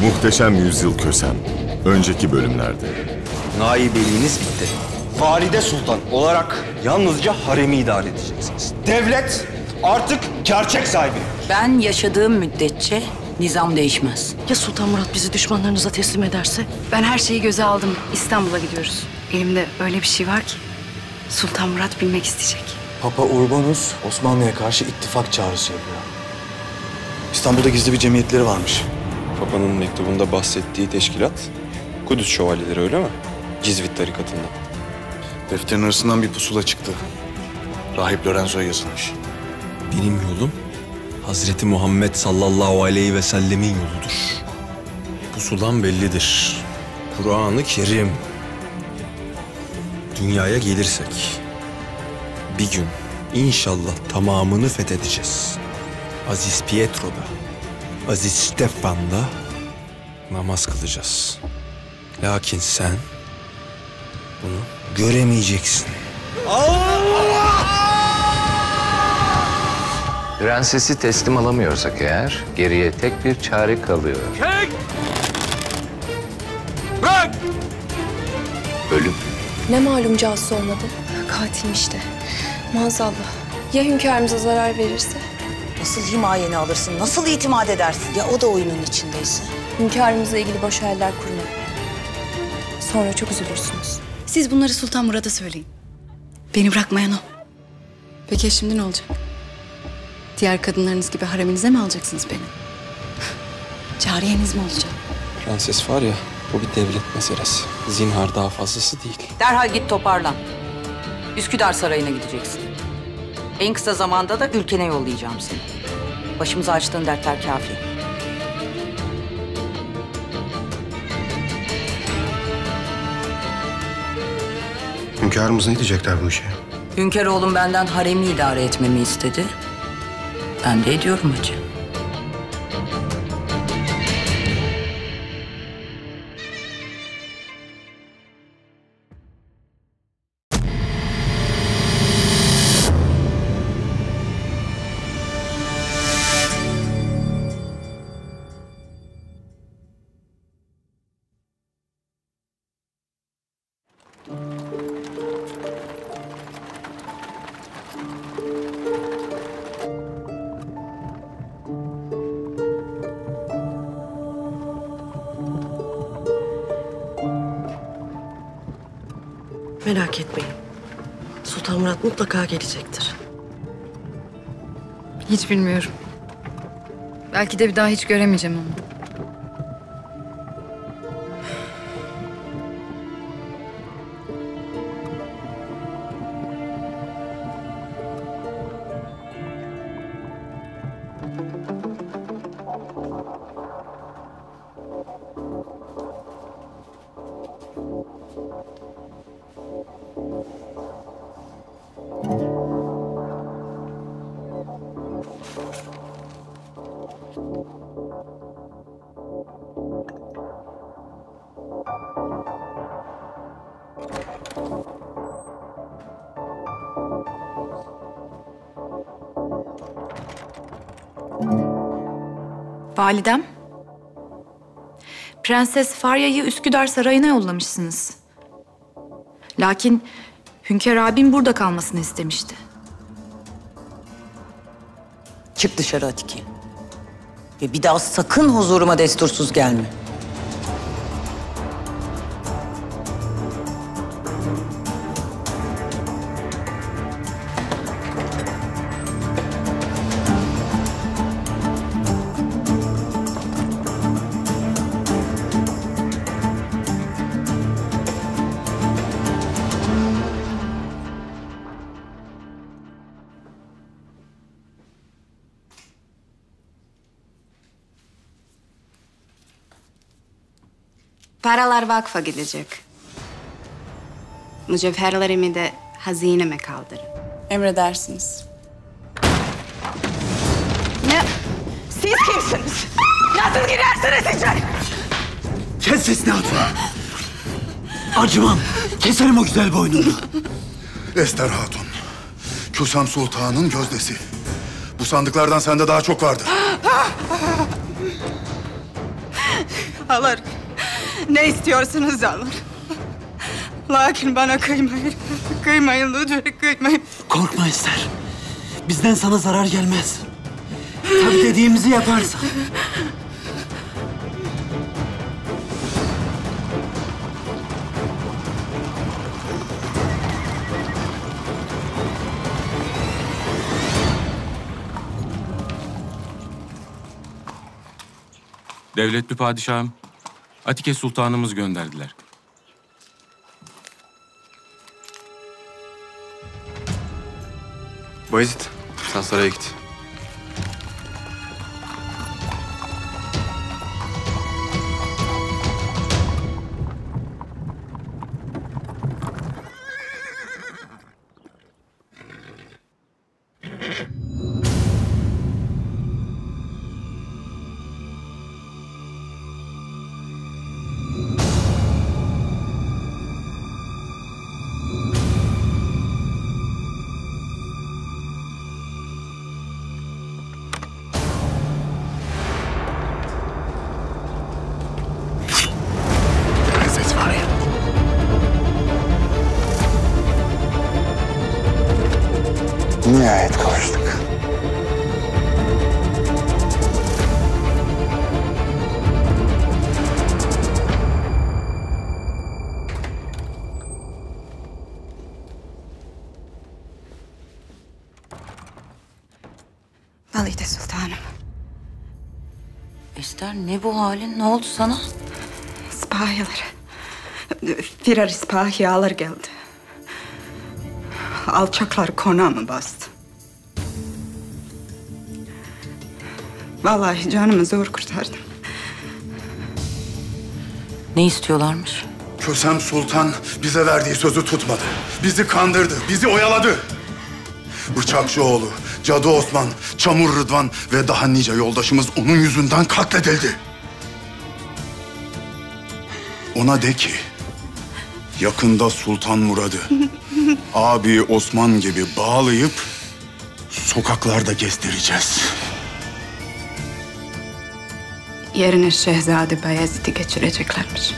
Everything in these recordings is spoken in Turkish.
Muhteşem Yüzyıl Kösem. Önceki bölümlerde. Naibeliğiniz bitti. Valide Sultan olarak yalnızca haremi idare edeceksiniz. Devlet artık gerçek sahibi. Ben yaşadığım müddetçe nizam değişmez. Ya Sultan Murat bizi düşmanlarınıza teslim ederse? Ben her şeyi göze aldım. İstanbul'a gidiyoruz. Elimde öyle bir şey var ki Sultan Murat bilmek isteyecek. Papa Urbanus Osmanlı'ya karşı ittifak çağrısı yapıyor. İstanbul'da gizli bir cemiyetleri varmış. Papa'nın mektubunda bahsettiği teşkilat Kudüs Şövalyeleri öyle mi? Cizvit tarikatından. Defterin arasından bir pusula çıktı. Rahip Lorenzo'ya yazılmış. Benim yolum Hazreti Muhammed sallallahu aleyhi ve sellemin yoludur. Pusulan bellidir. Kur'an-ı Kerim. Dünyaya gelirsek bir gün inşallah tamamını fethedeceğiz. Aziz Pietro'da, Aziz Stefan'da namaz kılacağız. Lakin sen bunu göremeyeceksin. Prensesi teslim alamıyorsak eğer geriye tek bir çare kalıyor. Ölüm. Ne malum casus olmadı? Katilmiş de. Maazallah. Ya hünkârımıza zarar verirse? Nasıl himayeni alırsın? Nasıl itimat edersin? Ya o da oyunun içindeyse? Hünkârımızla ilgili boş hayaller kurma. Sonra çok üzülürsünüz. Siz bunları Sultan Murat'a söyleyin. Beni bırakmayan o. Peki şimdi ne olacak? Diğer kadınlarınız gibi hareminize mi alacaksınız beni? Cariyeniz mi olacak? Prenses var ya, bu bir devlet meselesi. Zinhar daha fazlası değil. Derhal git toparlan. Üsküdar Sarayı'na gideceksin. En kısa zamanda da ülkene yollayacağım seni. Başımıza açtığın dertler kafi. Hünkârımız ne diyecekler bu işe? Hünkar oğlum benden haremi idare etmemi istedi. Ben de ediyorum hacı. Gelecektir. Hiç bilmiyorum. Belki de bir daha hiç göremeyeceğim onu. Validem. Prenses Farya'yı Üsküdar Sarayı'na yollamışsınız. Lakin Hünkar abim burada kalmasını istemişti. Çık dışarı Atike. Ve bir daha sakın huzuruma destursuz gelme. Paralar vakfa gidecek. Mücevherlerimi de hazineme kaldırın. Emredersiniz. Ne? Siz kimsiniz? Nasıl girersiniz içeri? Kes sesini hatun. Acımam. Keserim o güzel boynunu. Ester Hatun. Kösem Sultan'ın gözdesi. Bu sandıklardan sende daha çok vardır. Alır. Ne istiyorsunuz alır. Lakin bana kıymayın. Kıymayın lütfen kıymayın. Korkma Ester. Bizden sana zarar gelmez. Tabii dediğimizi yaparsan. Devletli padişahım, Atike Sultanımız gönderdiler. Bayezid, sen saraya git. Oldu sana? Sipahiler. Firar sipahiyalar geldi. Alçaklar konağımı bastı. Vallahi canımı zor kurtardım. Ne istiyorlarmış? Kösem Sultan bize verdiği sözü tutmadı. Bizi kandırdı, bizi oyaladı. Bıçakçıoğlu, Cadı Osman, Çamur Rıdvan ve daha nice yoldaşımız onun yüzünden katledildi. Ona de ki, yakında Sultan Murad'ı abi Osman gibi bağlayıp sokaklarda gezdireceğiz. Yerine Şehzade Bayezid'i geçireceklermiş.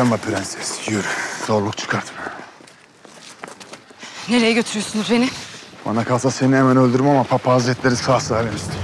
Çıkarma prenses. Yürü. Zorluk çıkartma. Nereye götürüyorsunuz beni? Bana kalsa seni hemen öldürürüm ama Papa Hazretleri sağ salim istiyor.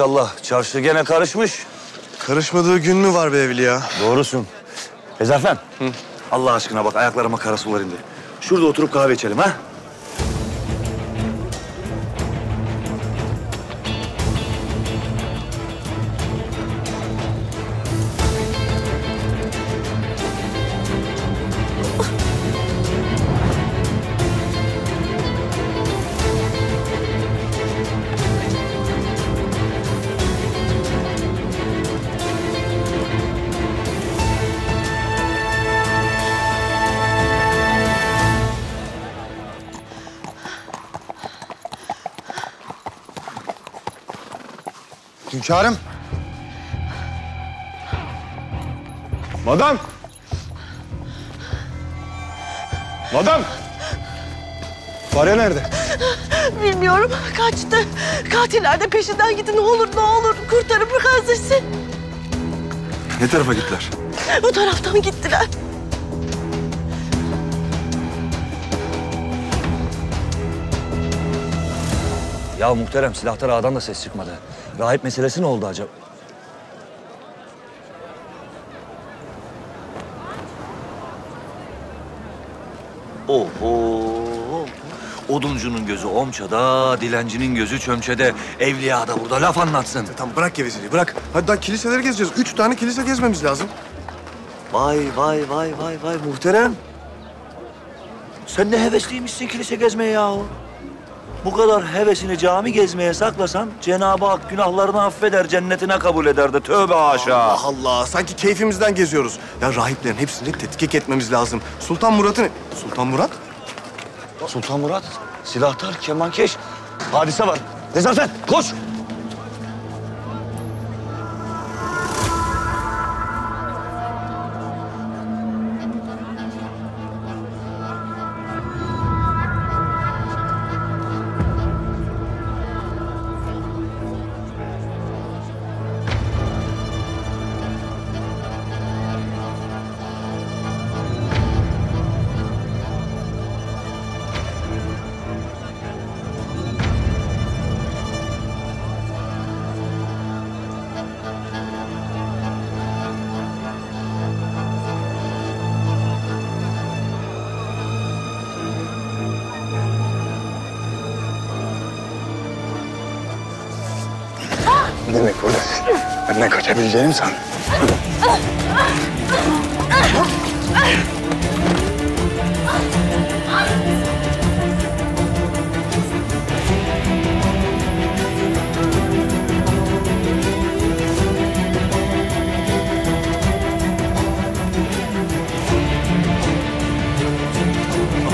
İnşallah. Çarşı gene karışmış. Karışmadığı gün mü var be Evliya? Doğrusun. Ezafen. Allah aşkına bak ayaklarıma kara sular indi. Şurada oturup kahve içelim ha? Hünkârım. Madam. Madam. Fare nerede? Bilmiyorum. Kaçtı. Katiller de peşinden gidin. Ne olur ne olur. Kurtarın prensesi. Ne tarafa gittiler? Bu taraftan gittiler. Ya muhterem silahtar ağadan da ses çıkmadı. Rahip meselesi ne oldu acaba? Oho. Oduncunun gözü omçada, dilencinin gözü çömçede. Evliya da burada laf anlatsın. Tamam bırak gevezeliği bırak. Hadi daha kiliseleri gezeceğiz. Üç tane kilise gezmemiz lazım. Vay vay vay vay vay muhterem. Sen ne hevesliymişsin kilise gezmeye yahu. Bu kadar hevesini cami gezmeye saklasan Cenab-ı Hak günahlarını affeder, cennetine kabul eder de tövbe haşa. Allah Allah. Sanki keyfimizden geziyoruz. Ya rahiplerin hepsini tetkik etmemiz lazım. Sultan Murat'ın... Sultan Murat? Sultan Murat, silahtar, kemankeş. Hadise var. Nezafen, koş. Benden kaçabileceğini mi sandın?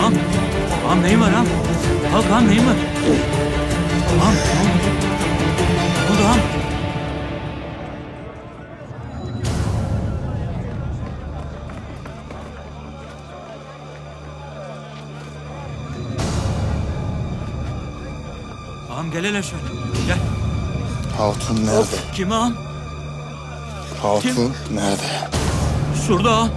Ağam. Ağam neyin var ağam? Kalk ağam neyin var? Hatun nerede? Kim ağam? Hatun nerede? Şurada ağam.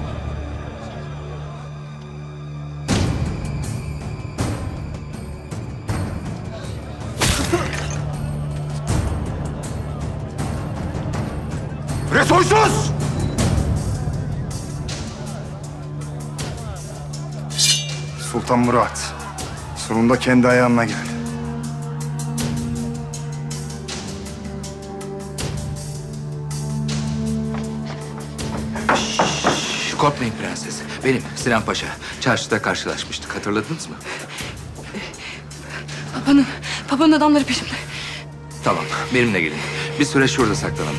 Resoysuz! Sultan Murat. Sonunda kendi ayağına geldi. Korkmayın prenses. Benim Sinan Paşa. Çarşıda karşılaşmıştık. Hatırladınız mı? Babanın, babanın adamları peşimde. Tamam. Benimle gelin. Bir süre şurada saklanalım.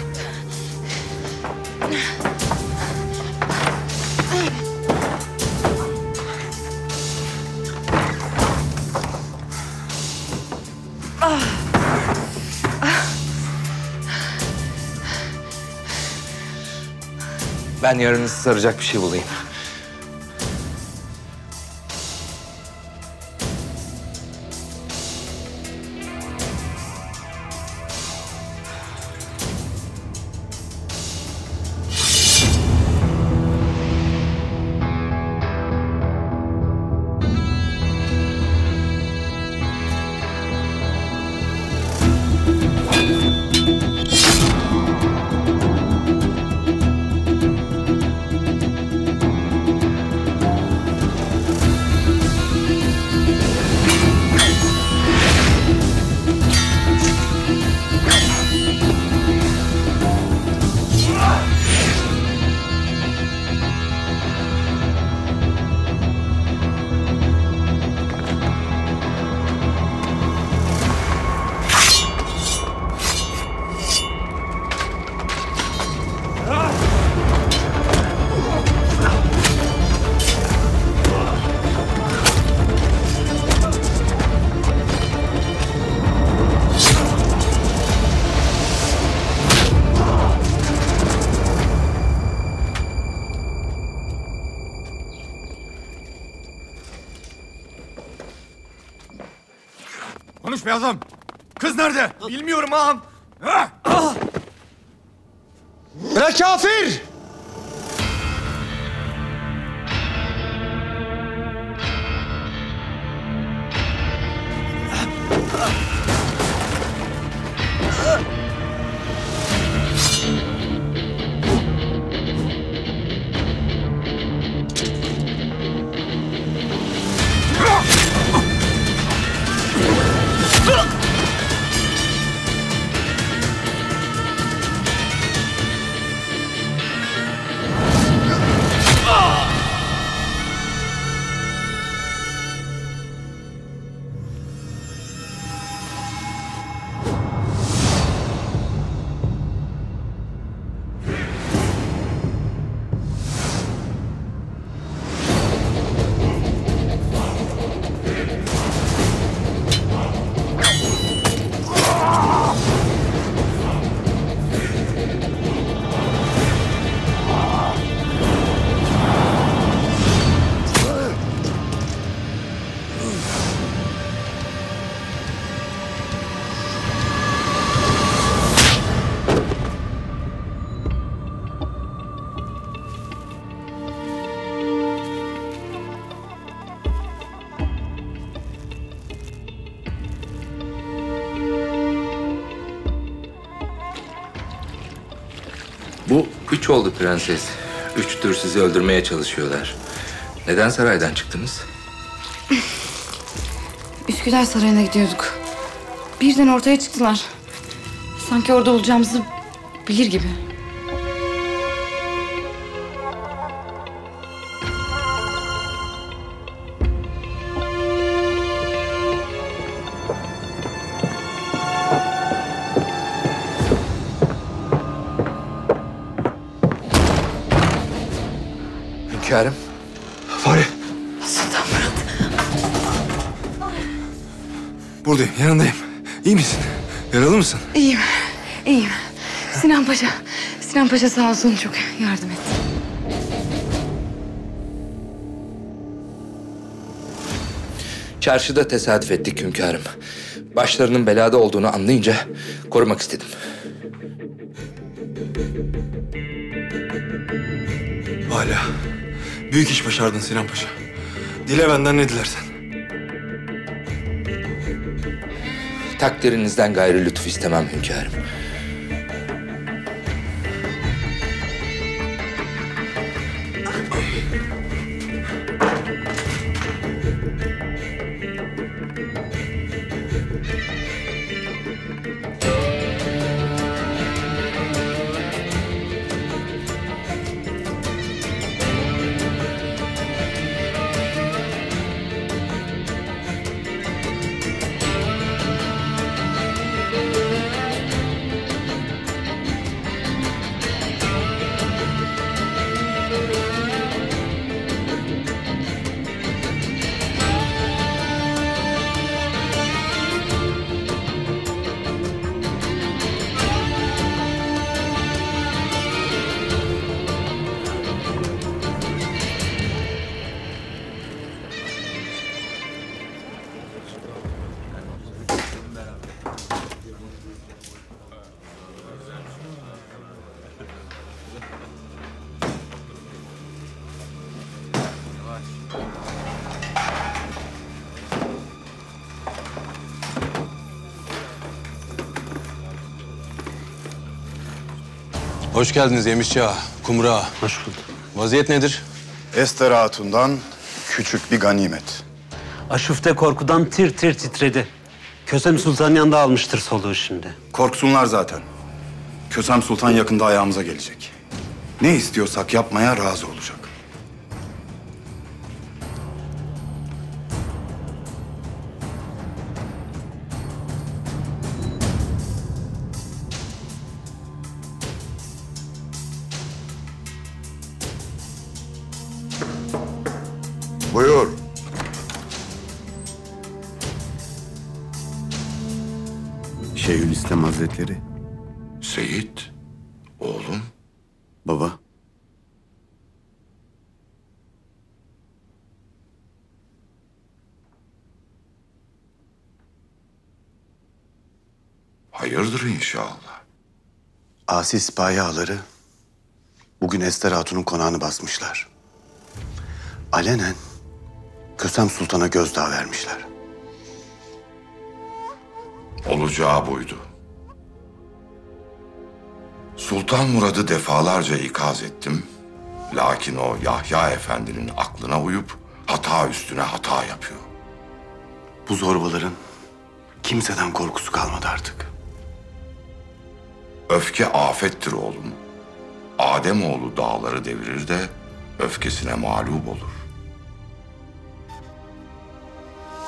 Ben yarınızı saracak bir şey bulayım. Nerede? Bilmiyorum ağam. Bırak kafir! Üç oldu prenses. Üçtür sizi öldürmeye çalışıyorlar. Neden saraydan çıktınız? Üsküdar Sarayı'na gidiyorduk. Birden ortaya çıktılar. Sanki orada olacağımızı bilir gibi. Paşa sağ olsun çok yardım etti. Çarşıda tesadüf ettik hünkârım. Başlarının belada olduğunu anlayınca korumak istedim. Hala. Büyük iş başardın Sinan Paşa. Dile benden ne dilersen. Takdirinizden gayrı lütuf istemem hünkârım. Hoş geldiniz Yemişçi Ağa, Kumru Ağa. Hoş bulduk. Vaziyet nedir? Ester Hatun'dan küçük bir ganimet. Aşufte korkudan tir tir titredi. Kösem Sultan yanında almıştır soluğu şimdi. Korksunlar zaten. Kösem Sultan yakında ayağımıza gelecek. Ne istiyorsak yapmaya razı. Asi sipahi ağaları bugün Ester Hatun'un konağını basmışlar. Alenen Kösem Sultan'a gözdağı vermişler. Olacağı buydu. Sultan Murad'ı defalarca ikaz ettim. Lakin o Yahya Efendi'nin aklına uyup hata üstüne hata yapıyor. Bu zorbaların kimseden korkusu kalmadı artık. Öfke afettir oğlum. Ademoğlu dağları devirir de öfkesine mağlup olur.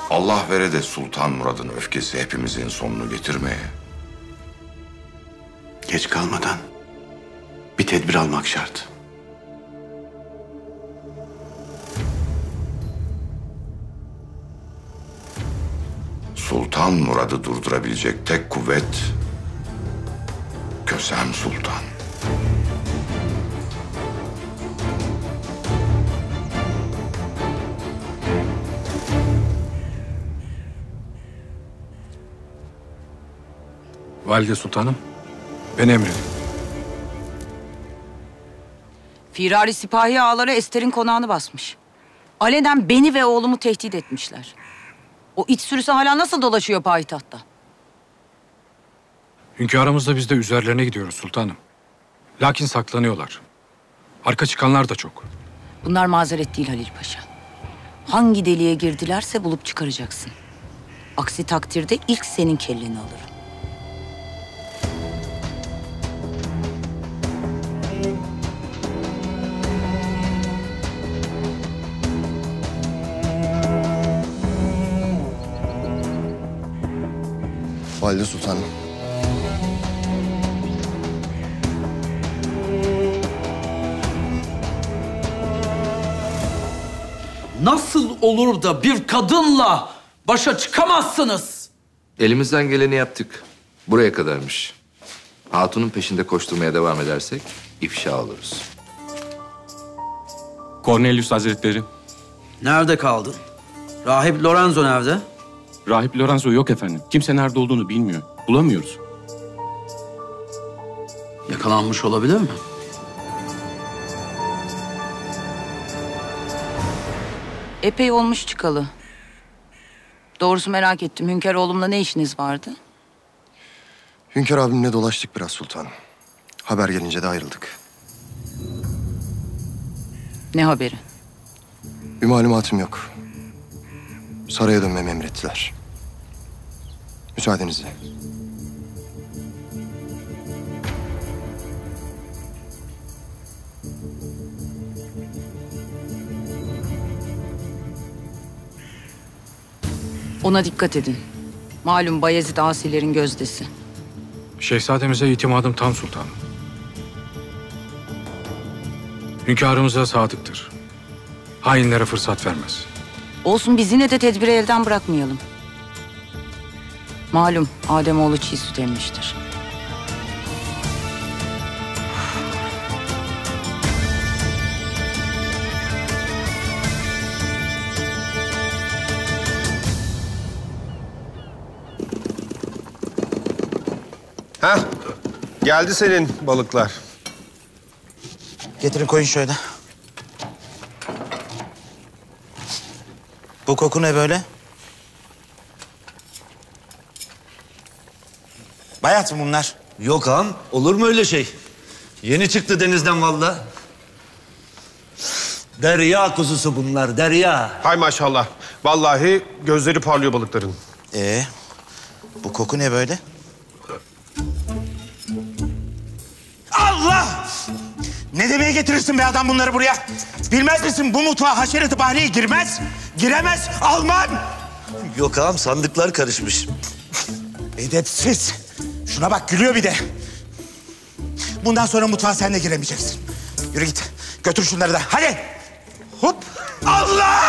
Allah vere de Sultan Murad'ın öfkesi hepimizin sonunu getirmeye. Geç kalmadan bir tedbir almak şart. Sultan Murad'ı durdurabilecek tek kuvvet Kösem Sultan. Valide Sultanım, ben emredin. Firari sipahi ağaları Ester'in konağını basmış. Alenen beni ve oğlumu tehdit etmişler. O iç sürüsü hala nasıl dolaşıyor payitahtta? Hünkârımızla biz de üzerlerine gidiyoruz sultanım. Lakin saklanıyorlar. Arka çıkanlar da çok. Bunlar mazeret değil Halil Paşa. Hangi deliğe girdilerse bulup çıkaracaksın. Aksi takdirde ilk senin kelleni alırım. Valide Sultanım. Nasıl olur da bir kadınla başa çıkamazsınız? Elimizden geleni yaptık. Buraya kadarmış. Hatunun peşinde koşturmaya devam edersek ifşa oluruz. Cornelius Hazretleri. Nerede kaldın? Rahip Lorenzo nerede? Rahip Lorenzo yok efendim. Kimse nerede olduğunu bilmiyor. Bulamıyoruz. Yakalanmış olabilir mi? Epey olmuş çıkalı. Doğrusu merak ettim. Hünkar oğlumla ne işiniz vardı? Hünkar abimle dolaştık biraz sultanım. Haber gelince de ayrıldık. Ne haberi? Bir malumatım yok. Saraya dönmemi emrettiler. Müsaadenizle. Ona dikkat edin. Malum Bayezid asilerin gözdesi. Şehzademize itimadım tam sultanım. Hünkârımıza sadıktır. Hainlere fırsat vermez. Olsun biz yine de tedbiri elden bırakmayalım. Malum Ademoğlu çiğ süt emmiştir. Heh, geldi senin balıklar. Getirin koyun şöyle. Bu koku ne böyle? Bayat mı bunlar? Yok ağam, olur mu öyle şey? Yeni çıktı denizden valla. Derya kuzusu bunlar, derya. Hay maşallah. Vallahi gözleri parlıyor balıkların. Ee, bu koku ne böyle? Ne demeye getirirsin be adam bunları buraya? Bilmez misin bu mutfağa haşereti bahriye girmez, giremez, almam! Yok ağam sandıklar karışmış. Edepsiz. Şuna bak gülüyor bir de. Bundan sonra mutfağa sen de giremeyeceksin. Yürü git. Götür şunları da. Hadi. Hop. Allah!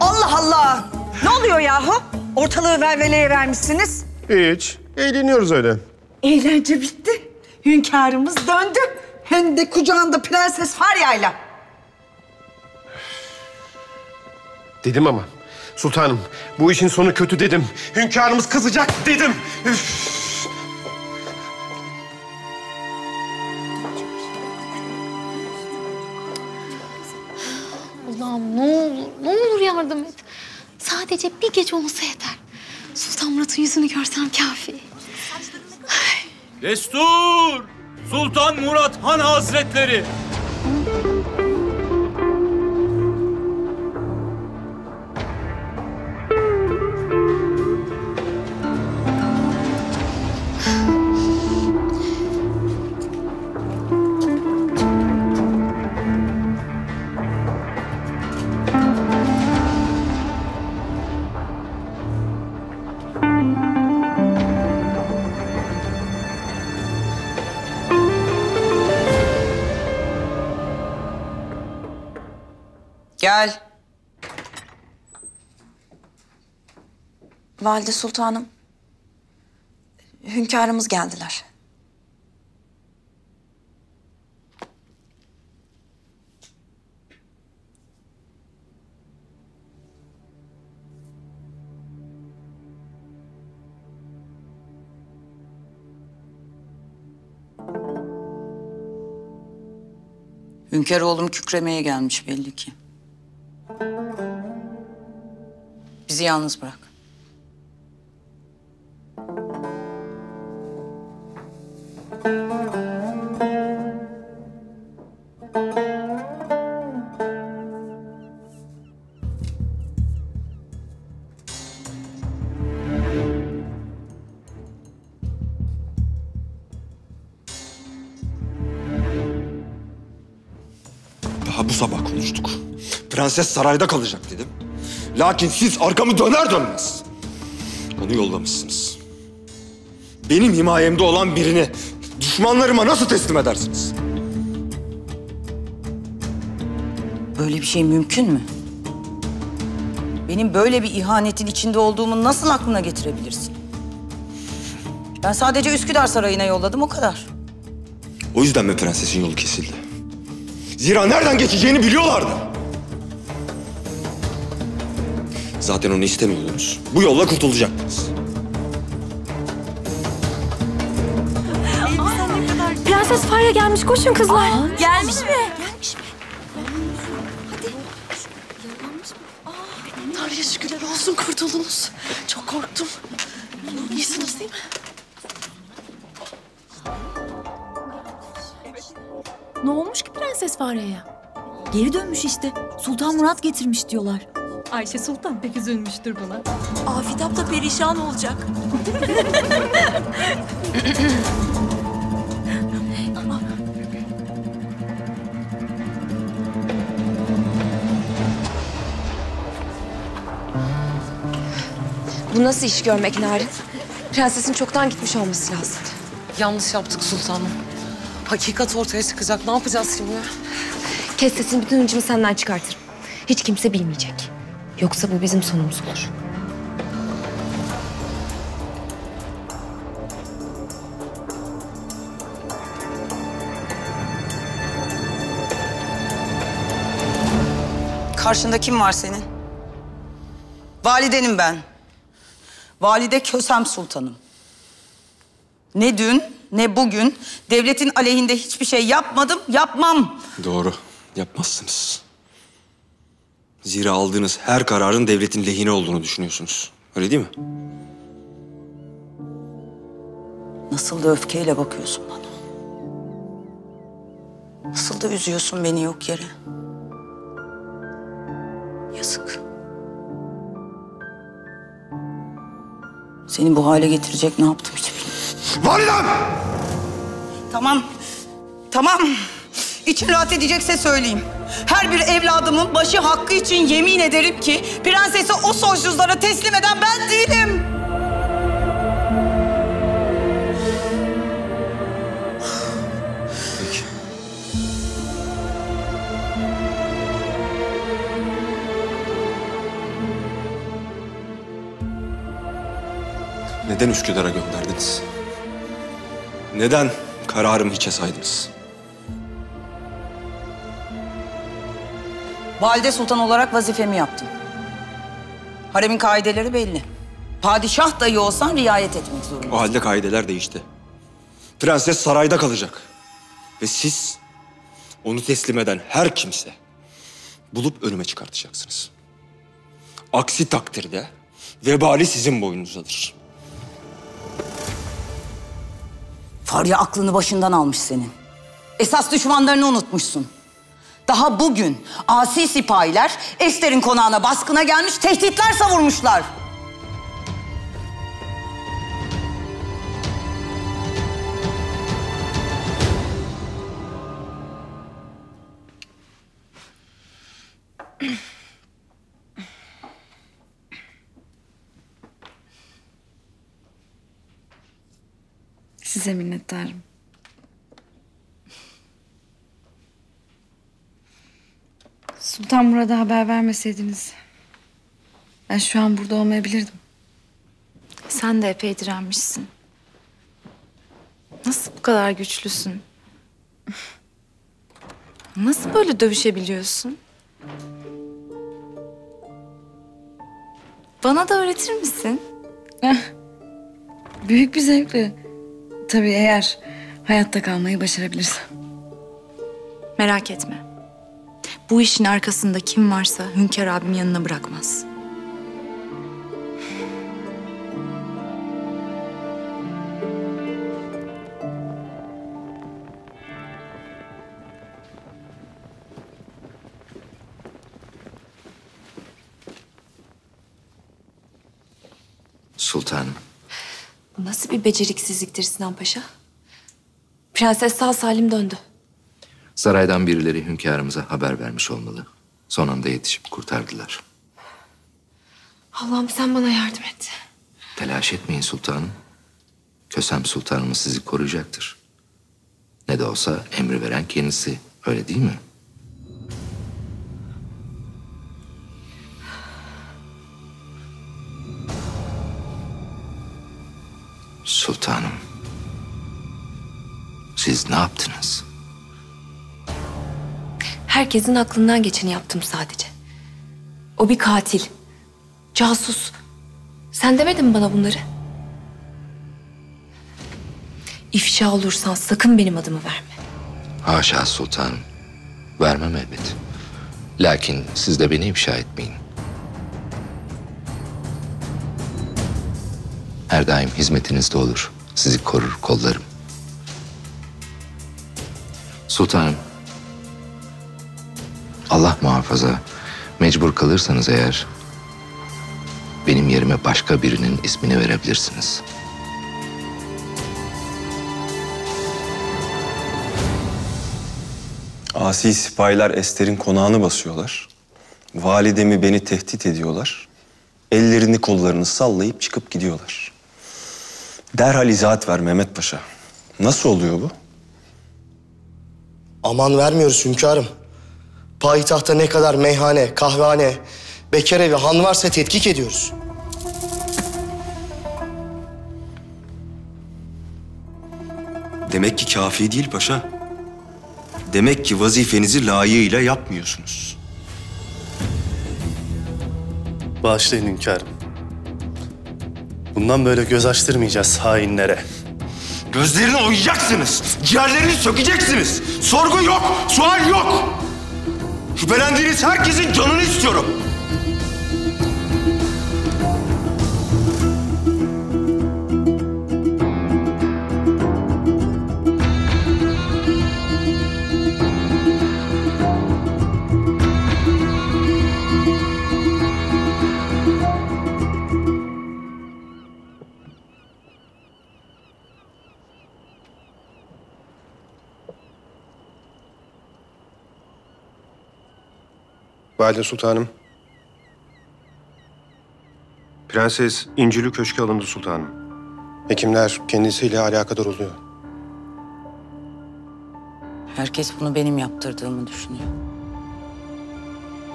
Allah Allah! Ne oluyor yahu? Ortalığı velveleye vermişsiniz. Hiç. Eğleniyoruz öyle. Eğlence bitti. Hünkârımız döndü. Hem de kucağında Prenses Farya'yla. Dedim ama. Sultanım bu işin sonu kötü dedim. Hünkârımız kızacak dedim. Üf. Allah'ım ne olur, ne olur yardım et. Sadece bir gece olsa yeter. Sultan Murat'ın yüzünü görsem kafi. Destur! Sultan Murat Han Hazretleri! Gel. Valide Sultanım. Hünkârımız geldiler. Hünkâr oğlum kükremeye gelmiş belli ki. Bizi yalnız bırak. Prenses sarayda kalacak dedim. Lakin siz arkamı döner dönmez. Onu yollamışsınız. Benim himayemde olan birini düşmanlarıma nasıl teslim edersiniz? Böyle bir şey mümkün mü? Benim böyle bir ihanetin içinde olduğumu nasıl aklına getirebilirsin? Ben sadece Üsküdar Sarayı'na yolladım o kadar. O yüzden mi prensesin yolu kesildi? Zira nereden geçeceğini biliyorlardı. Zaten onu istemiyordunuz. Bu yolla kurtulacaktınız. Prenses Farya gelmiş, koşun kızlar. gelmiş mi? Gelmiş mi? Tanrı'ya şükürler olsun kurtuldunuz. Çok korktum. İyisiniz değil mi? Ne olmuş ki Prenses Farya'ya? Geri dönmüş işte. Sultan Murat getirmiş diyorlar. Ayşe Sultan pek üzülmüştür buna. Afidap da perişan olacak. Bu nasıl iş görmek Narin? Prensesin çoktan gitmiş olması lazım. Yanlış yaptık sultanım. Hakikat ortaya çıkacak. Ne yapacağız şimdi? Kes sesini bütün hıncımı senden çıkartırım. Hiç kimse bilmeyecek. Yoksa bu bizim sonumuz olur. Karşında kim var senin? Validenim ben. Valide Kösem Sultanım. Ne dün ne bugün devletin aleyhinde hiçbir şey yapmadım, yapmam. Doğru. Yapmazsınız. Zira aldığınız her kararın devletin lehine olduğunu düşünüyorsunuz. Öyle değil mi? Nasıl da öfkeyle bakıyorsun bana. Nasıl da üzüyorsun beni yok yere. Yazık. Seni bu hale getirecek ne yaptım hiç bilmiyorum. Validem! Tamam. Tamam. İçin rahat edecekse söyleyeyim. Her bir evladımın başı hakkı için yemin ederim ki prensesi o soysuzlara teslim eden ben değilim. Neden Üsküdar'a gönderdiniz? Neden kararımı hiçe saydınız? Valide Sultan olarak vazifemi yaptım. Haremin kaideleri belli. Padişah dahi olsan riayet etmek zorunda. O halde kaideler değişti. Prenses sarayda kalacak. Ve siz onu teslim eden her kimse bulup önüme çıkartacaksınız. Aksi takdirde vebali sizin boynunuzadır. Farya aklını başından almış senin. Esas düşmanlarını unutmuşsun. Daha bugün asi sipahiler Ester'in konağına baskına gelmiş, tehditler savurmuşlar. Size minnettarım. Sultan Murat'a haber vermeseydiniz... ...ben şu an burada olmayabilirdim. Sen de epey direnmişsin. Nasıl bu kadar güçlüsün? Nasıl böyle dövüşebiliyorsun? Bana da öğretir misin? Büyük bir zevkle. Tabii eğer hayatta kalmayı başarabilirsem. Merak etme. Bu işin arkasında kim varsa Hünkar abim yanına bırakmaz. Sultanım. Nasıl bir beceriksizliktir Sinan Paşa? Prenses sağ salim döndü. Saraydan birileri hünkârımıza haber vermiş olmalı. Son anda yetişip kurtardılar. Allah'ım sen bana yardım et. Telaş etmeyin sultanım. Kösem sultanımız sizi koruyacaktır. Ne de olsa emri veren kendisi. Öyle değil mi? Sultanım. Siz ne yaptınız? Herkesin aklından geçeni yaptım sadece. O bir katil. Casus. Sen demedin mi bana bunları? İfşa olursan sakın benim adımı verme. Haşa sultanım. Vermem elbet. Lakin siz de beni ifşa etmeyin. Her daim hizmetinizde olur. Sizi korur, kollarım. Sultanım. Allah muhafaza mecbur kalırsanız eğer benim yerime başka birinin ismini verebilirsiniz. Asi sipahiler Ester'in konağını basıyorlar. Validemi beni tehdit ediyorlar. Ellerini kollarını sallayıp çıkıp gidiyorlar. Derhal izahat ver Mehmet Paşa. Nasıl oluyor bu? Aman vermiyoruz hünkârım. Payitahta ne kadar meyhane, kahvehane, bekar evi, han varsa tetkik ediyoruz. Demek ki kafi değil paşa. Demek ki vazifenizi layığıyla yapmıyorsunuz. Bağışlayın hünkârım. Bundan böyle göz açtırmayacağız hainlere. Gözlerini oyacaksınız. Ciğerlerini sökeceksiniz. Sorgu yok, sual yok. Şüphelendiğiniz herkesin canını istiyorum. Valide Sultanım. Prenses İncil'i köşke alındı sultanım. Hekimler kendisiyle alakadar oluyor. Herkes bunu benim yaptırdığımı düşünüyor.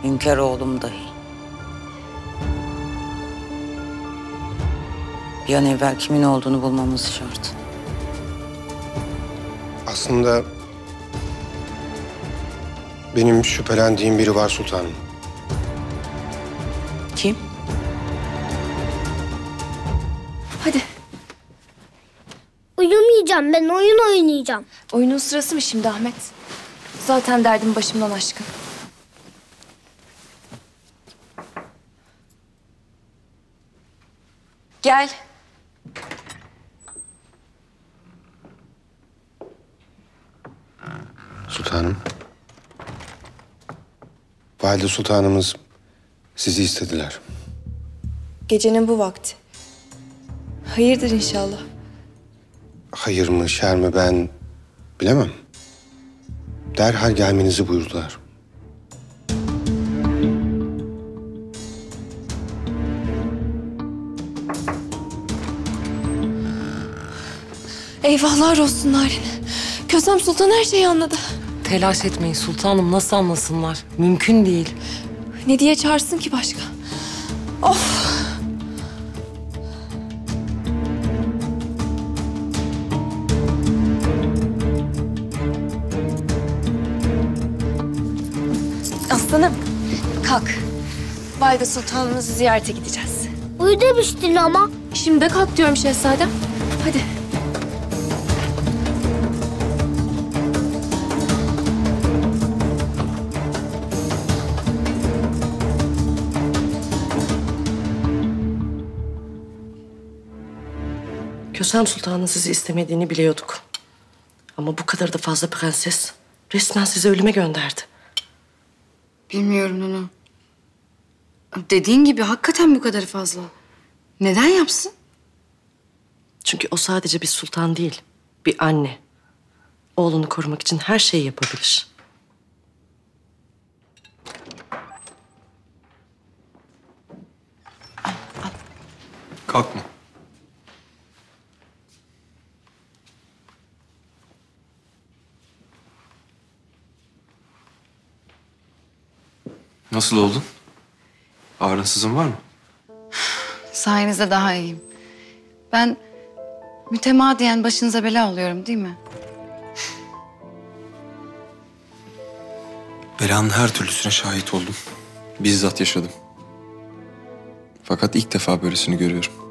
Hünkâr oğlum dahi. Bir an evvel kimin olduğunu bulmamız şart. Aslında benim şüphelendiğim biri var sultanım. Kim? Hadi. Uyumayacağım ben oyun oynayacağım. Oyunun sırası mı şimdi Ahmet? Zaten derdim başımdan aşkın. Gel. Sultanım. Valide Sultanımız sizi istediler. Gecenin bu vakti. Hayırdır inşallah. Hayır mı, şer mi ben bilemem. Derhal gelmenizi buyurdular. Eyvahlar olsun Narin. Kösem Sultan her şeyi anladı. Telaş etmeyin sultanım nasıl anlasınlar? Mümkün değil. Ne diye çağırsın ki başka? Of! Aslanım, kalk. Valide Sultanımızı ziyarete gideceğiz. Uyu demiştin ama. Şimdi de kalk diyorum şehzadem. Hadi. Kösem Sultan'ın sizi istemediğini biliyorduk. Ama bu kadar da fazla prenses resmen sizi ölüme gönderdi. Bilmiyorum Nunu. Dediğin gibi hakikaten bu kadar fazla. Neden yapsın? Çünkü o sadece bir sultan değil, bir anne. Oğlunu korumak için her şeyi yapabilir. Kalkma. Nasıl oldun? Ağrınsızın var mı? Sayenizde daha iyiyim. Ben mütemadiyen başınıza bela oluyorum değil mi? Belanın her türlüsüne şahit oldum. Bizzat yaşadım. Fakat ilk defa böylesini görüyorum.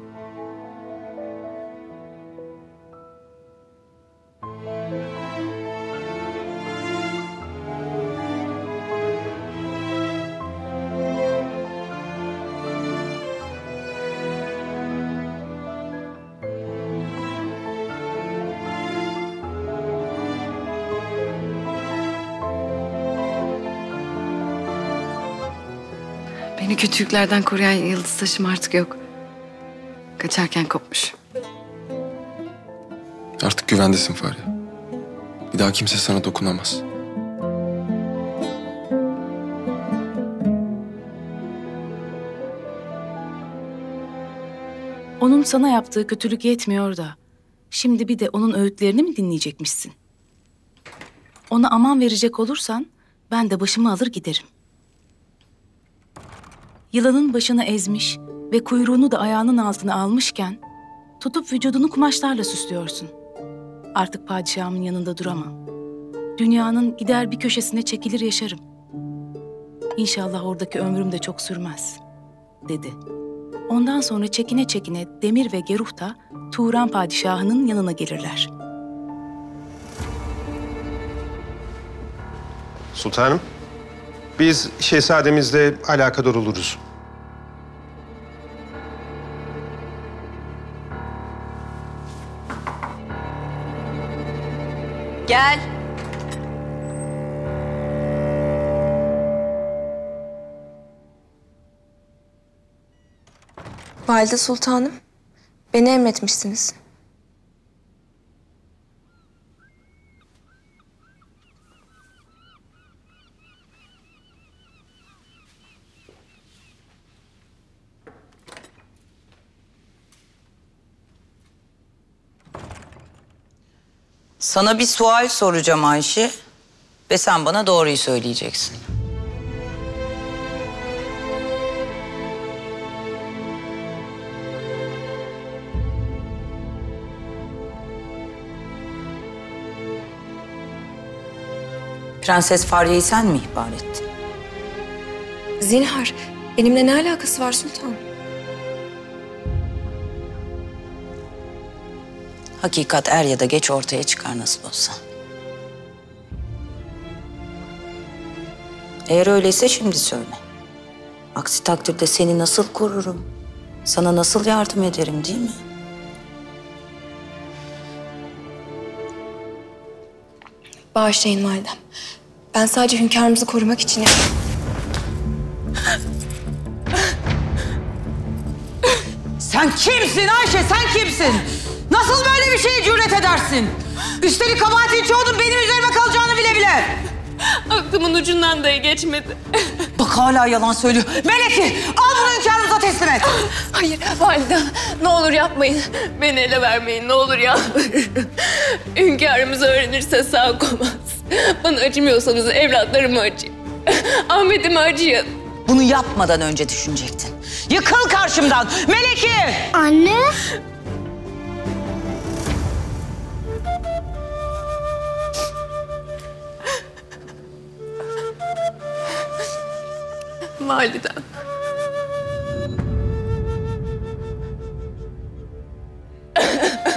Beni kötülüklerden koruyan yıldız taşım artık yok. Kaçarken kopmuş. Artık güvendesin Fahriye. Bir daha kimse sana dokunamaz. Onun sana yaptığı kötülük yetmiyor da. Şimdi bir de onun öğütlerini mi dinleyecekmişsin? Ona aman verecek olursan ben de başımı alır giderim. Yılanın başını ezmiş ve kuyruğunu da ayağının altına almışken tutup vücudunu kumaşlarla süslüyorsun. Artık padişahımın yanında duramam. Dünyanın gider bir köşesine çekilir yaşarım. İnşallah oradaki ömrüm de çok sürmez, dedi. Ondan sonra çekine çekine Demir ve Geruh da Turan padişahının yanına gelirler. Sultanım, biz şehzademizle alakadar oluruz. Gel. Valide Sultanım, beni emretmişsiniz. Sana bir sual soracağım Ayşe. Ve sen bana doğruyu söyleyeceksin. Prenses Farya'yı sen mi ihbar ettin? Zinhar, benimle ne alakası var sultan? Hakikat er ya da geç ortaya çıkar nasıl olsa. Eğer öyleyse şimdi söyle. Aksi takdirde seni nasıl korurum? Sana nasıl yardım ederim değil mi? Bağışlayın validem. Ben sadece hünkârımızı korumak için. Sen kimsin Ayşe? Sen kimsin? Nasıl böyle bir şeye cüret edersin? Üstelik kabahatin çoğunun benim üzerime kalacağını bile bile. Aklımın ucundan dahi geçmedi. Bak hala yalan söylüyor. Meleki al bunu hünkârımıza teslim et. Hayır validem ne olur yapmayın. Beni ele vermeyin ne olur yalvarırım. Hünkârımız öğrenirse sağ komaz. Bana acımıyorsanız evlatlarıma acıyın. Ahmet'ime acıyın. Bunu yapmadan önce düşünecektin. Yıkıl karşımdan Meleki. Anne. Validem.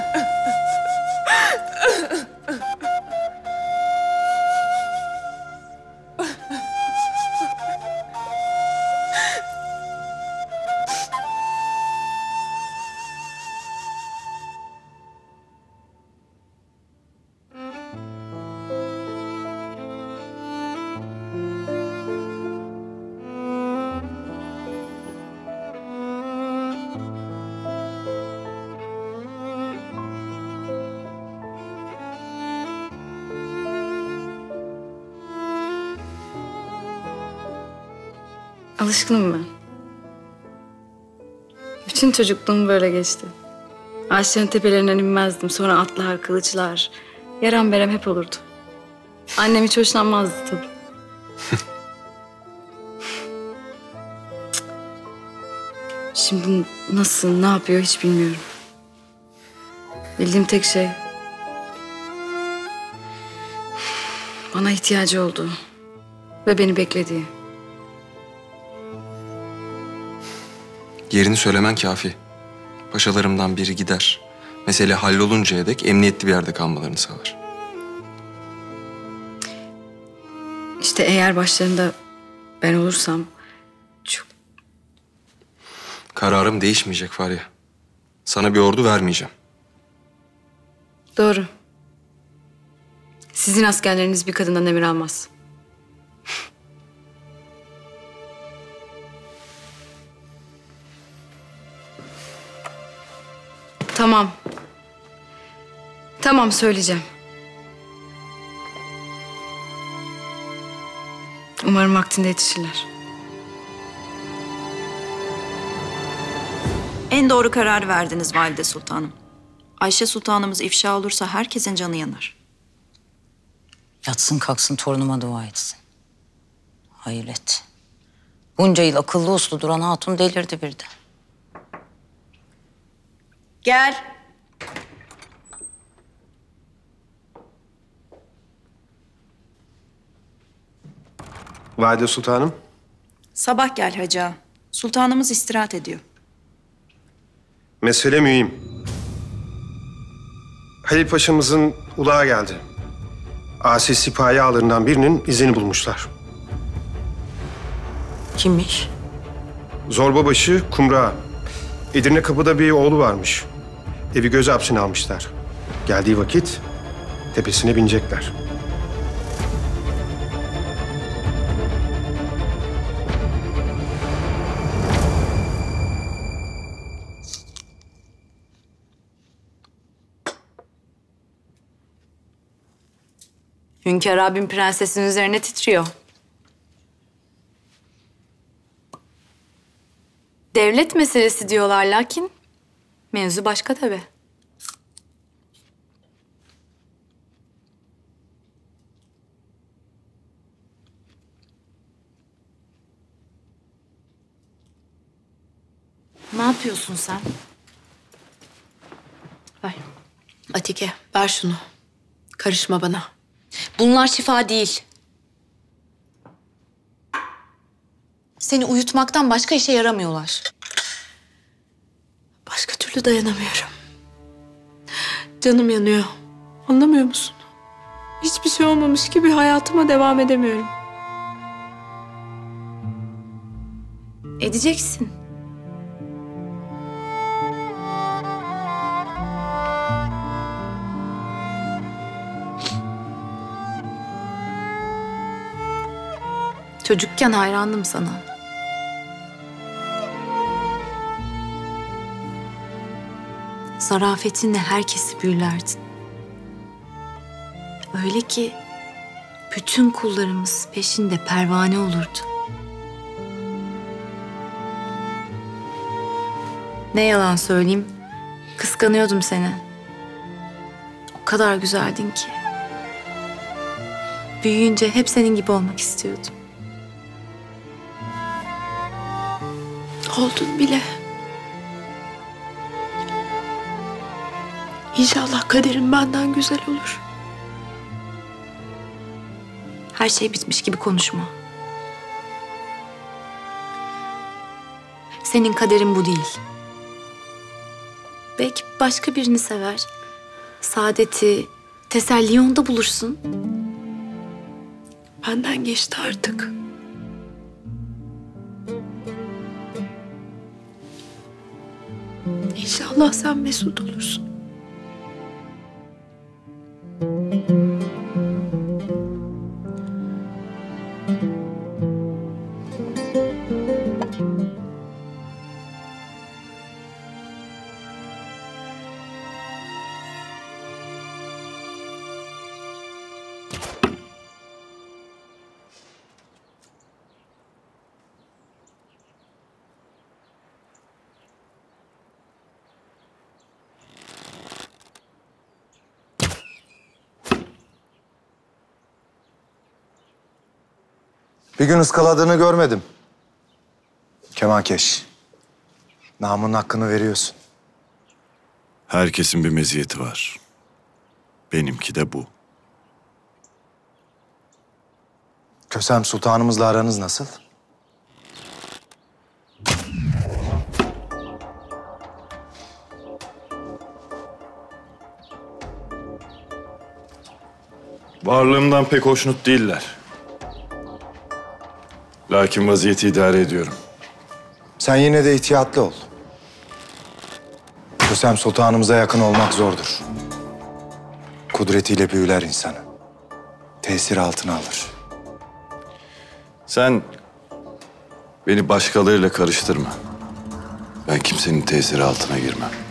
Alışkınım ben. Bütün çocukluğum böyle geçti. Ağaçların tepelerinden inmezdim. Sonra atlar, kılıçlar. Yaram berem hep olurdu. Annem hiç hoşlanmazdı tabii. Şimdi nasıl, ne yapıyor hiç bilmiyorum. Bildiğim tek şey... Bana ihtiyacı olduğu ve beni beklediği. Yerini söylemen kafi. Paşalarımdan biri gider. Mesele halloluncaya dek emniyetli bir yerde kalmalarını sağlar. İşte eğer başlarında ben olursam Kararım değişmeyecek Fahriye. Sana bir ordu vermeyeceğim. Doğru. Sizin askerleriniz bir kadından emir almaz. Tamam. Tamam söyleyeceğim. Umarım vaktinde yetişirler. En doğru kararı verdiniz Valide Sultanım. Ayşe Sultanımız ifşa olursa herkesin canı yanar. Yatsın kalksın torunuma dua etsin. Hayret. Bunca yıl akıllı uslu duran hatun delirdi birden. Gel. Valide Sultanım. Sabah gel Hacı ağa. Sultanımız istirahat ediyor. Mesele mühim. Halil Paşa'mızın ulağa geldi. Asi sipahi ağlarından birinin izini bulmuşlar. Kimmiş? Zorbabaşı Kumra. Edirne Kapı'da bir oğlu varmış. Evi göz hapsine almışlar. Geldiği vakit tepesine binecekler. Hünkâr abim prensesin üzerine titriyor. Devlet meselesi diyorlar lakin Mevzu başka tabii. Ne yapıyorsun sen? Ver. Atike, ver şunu. Karışma bana. Bunlar şifa değil. Seni uyutmaktan başka işe yaramıyorlar. Başka türlü dayanamıyorum. Canım yanıyor. Anlamıyor musun? Hiçbir şey olmamış gibi hayatıma devam edemiyorum. Edeceksin. Çocukken hayrandım sana. Zarafetinle herkesi büyülerdin. Öyle ki bütün kullarımız peşinde pervane olurdu. Ne yalan söyleyeyim, kıskanıyordum seni. O kadar güzeldin ki. Büyüyünce hep senin gibi olmak istiyordum. Oldun bile. İnşallah kaderim benden güzel olur. Her şey bitmiş gibi konuşma. Senin kaderin bu değil. Belki başka birini sever. Saadeti, teselliyi onda bulursun. Benden geçti artık. İnşallah sen mesut olursun. Bir gün ıskaladığını görmedim. Kemankeş. Namın hakkını veriyorsun. Herkesin bir meziyeti var. Benimki de bu. Kösem Sultanımızla aranız nasıl? Varlığımdan pek hoşnut değiller. Lakin vaziyeti idare ediyorum. Sen yine de ihtiyatlı ol. Kösem Sultanımıza yakın olmak zordur. Kudretiyle büyüler insanı. Tesir altına alır. Sen beni başkalarıyla karıştırma. Ben kimsenin tesiri altına girmem.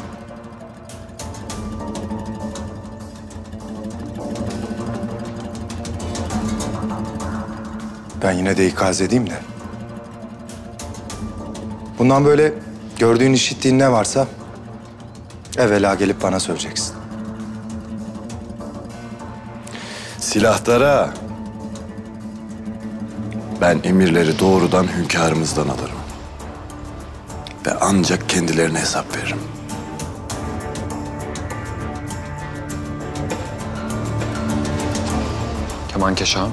Ben yine de ikaz edeyim de. Bundan böyle gördüğün, işittiğin ne varsa evvela gelip bana söyleyeceksin. Silahtara ben emirleri doğrudan hünkârımızdan alırım. Ve ancak kendilerine hesap veririm. Kemankeş ağam.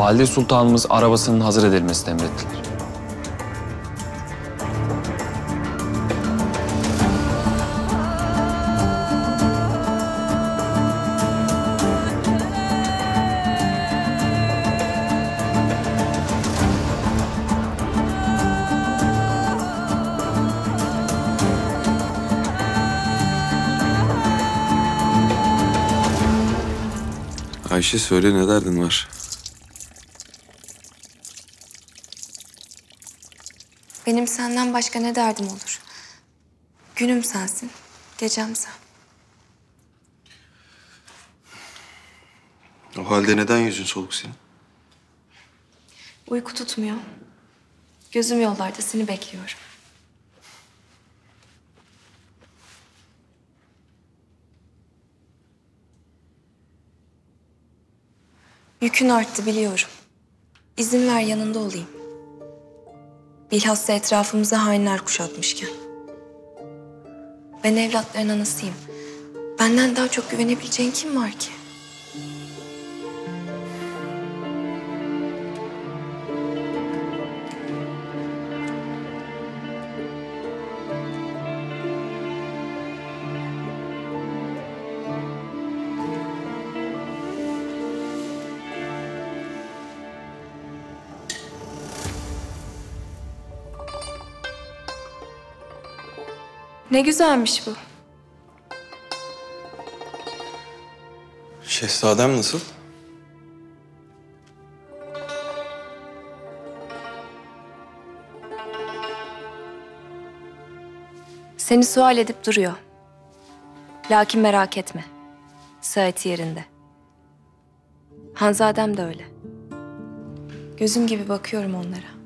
Valide Sultanımız arabasının hazır edilmesini emrettiler. Ayşe söyle ne derdin var? Benim senden başka ne derdim olur? Günüm sensin, gecem sen. O halde neden yüzün soluk senin? Uyku tutmuyor. Gözüm yollarda seni bekliyorum. Yükün arttı biliyorum. İzin ver yanında olayım. Bilhassa etrafımıza hainler kuşatmışken. Ben evlatların anasıyım. Benden daha çok güvenebileceğin kim var ki? Ne güzelmiş bu. Şehzadem nasıl? Seni sual edip duruyor. Lakin merak etme. Sıhhati yerinde. Hanzadem de öyle. Gözüm gibi bakıyorum onlara.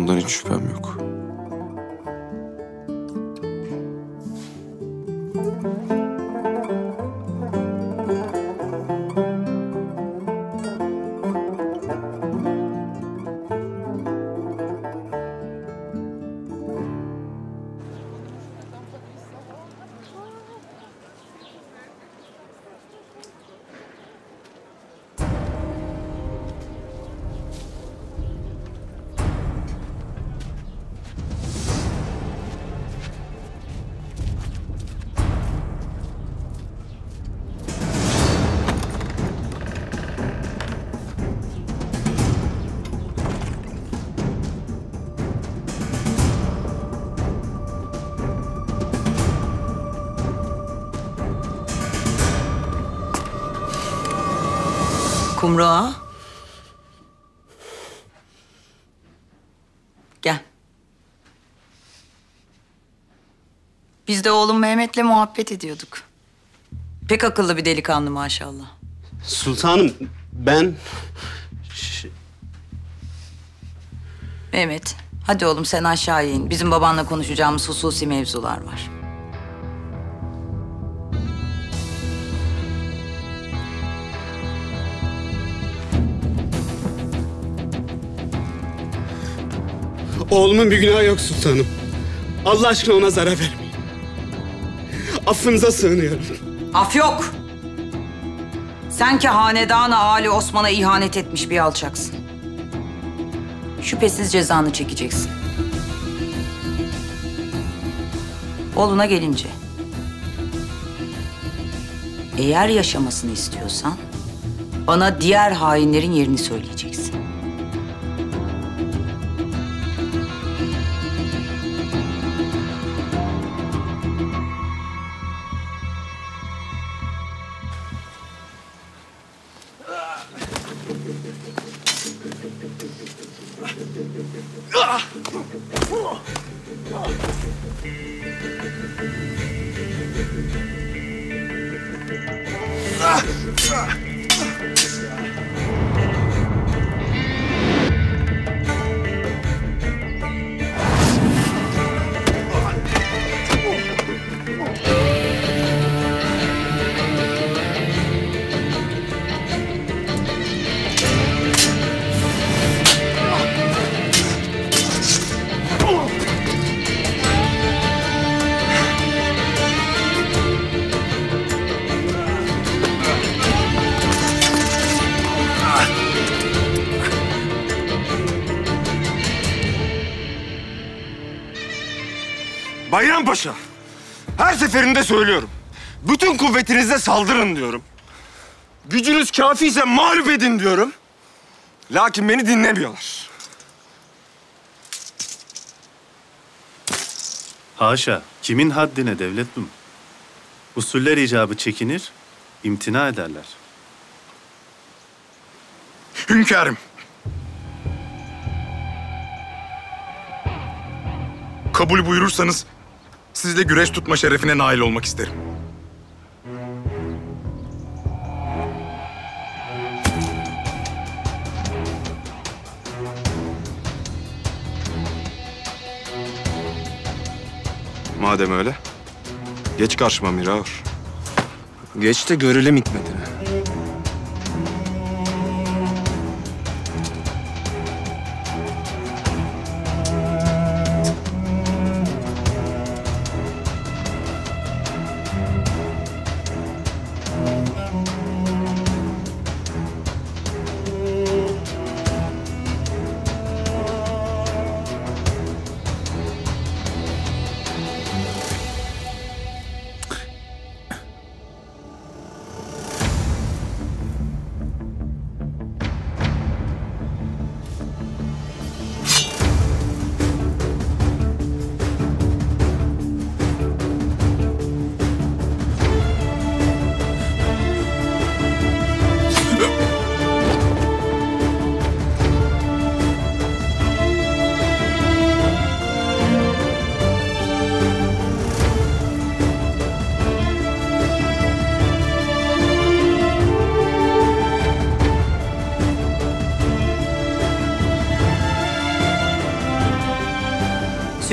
Bundan hiç şüphem yok. Kumru ağa. Gel. Biz de oğlum Mehmet'le muhabbet ediyorduk. Pek akıllı bir delikanlı maşallah. Sultanım ben... Mehmet, hadi oğlum sen aşağıya in. Bizim babanla konuşacağımız hususi mevzular var. Oğlumun bir günahı yok sultanım. Allah aşkına ona zarar vermeyin. Affınıza sığınıyorum. Af yok. Sen ki hanedan Ali Osman'a ihanet etmiş bir alçaksın. Şüphesiz cezanı çekeceksin. Oğluna gelince. Eğer yaşamasını istiyorsan bana diğer hainlerin yerini söyleyeceksin. Seferinde söylüyorum. Bütün kuvvetinizle saldırın diyorum. Gücünüz kafiyse mağlup edin diyorum. Lakin beni dinlemiyorlar. Haşa, kimin haddine devletim? Usuller icabı çekinir, imtina ederler. Hünkârım. Kabul buyurursanız sizle güreş tutma şerefine nail olmak isterim. Madem öyle. Geç karşıma Miraur. Geç de görelim hikmetini.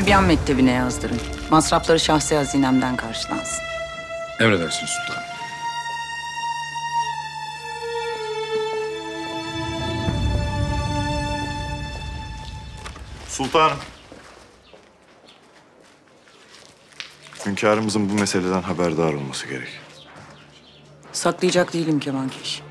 Sübyan Mektebi'ne yazdırın. Masrafları şahsi hazinemden karşılansın. Emredersiniz sultanım. Sultanım. Hünkârımızın bu meseleden haberdar olması gerek. Saklayacak değilim Kemankeş.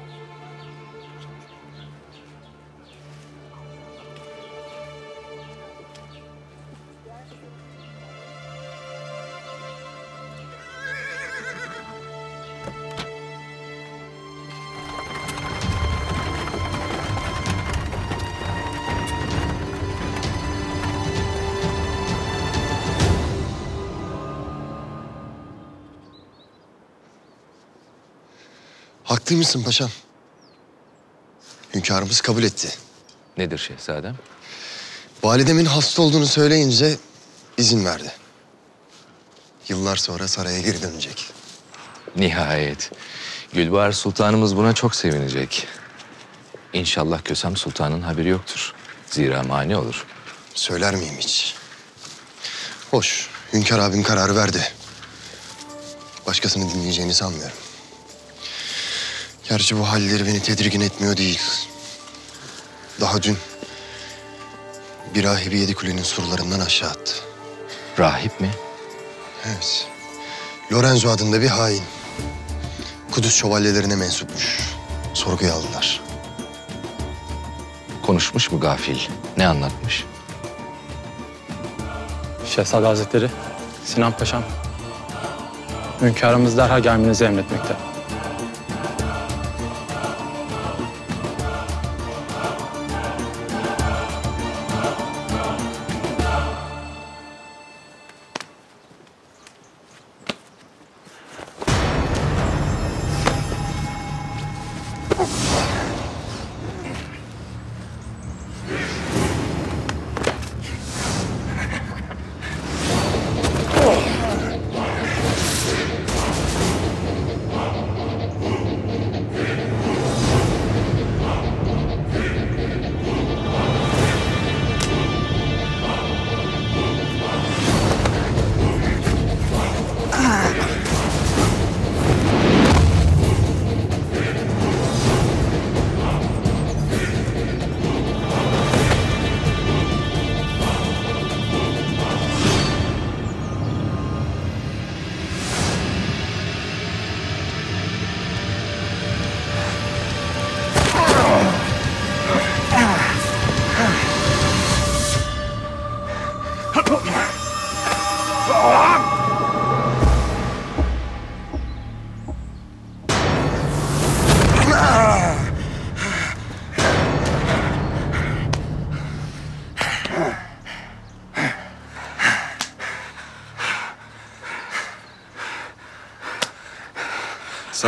Haklıymışsın paşam. Hünkârımız kabul etti. Nedir şehzadem? Validemin hasta olduğunu söyleyince izin verdi. Yıllar sonra saraya geri dönecek. Nihayet. Gülbahar Sultanımız buna çok sevinecek. İnşallah Kösem Sultan'ın haberi yoktur. Zira mani olur. Söyler miyim hiç? Hoş, Hünkâr abim kararı verdi. Başkasını dinleyeceğini sanmıyorum. Gerçi bu halleri beni tedirgin etmiyor değil. Daha dün bir rahibi yedi kulenin surlarından aşağı attı. Rahip mi? Evet. Lorenzo adında bir hain. Kudüs şövalyelerine mensupmuş. Sorguya aldılar. Konuşmuş mu gafil? Ne anlatmış? Şehzade Hazretleri, Sinan Paşam. Hünkârımız derhal gelmenizi emretmekte.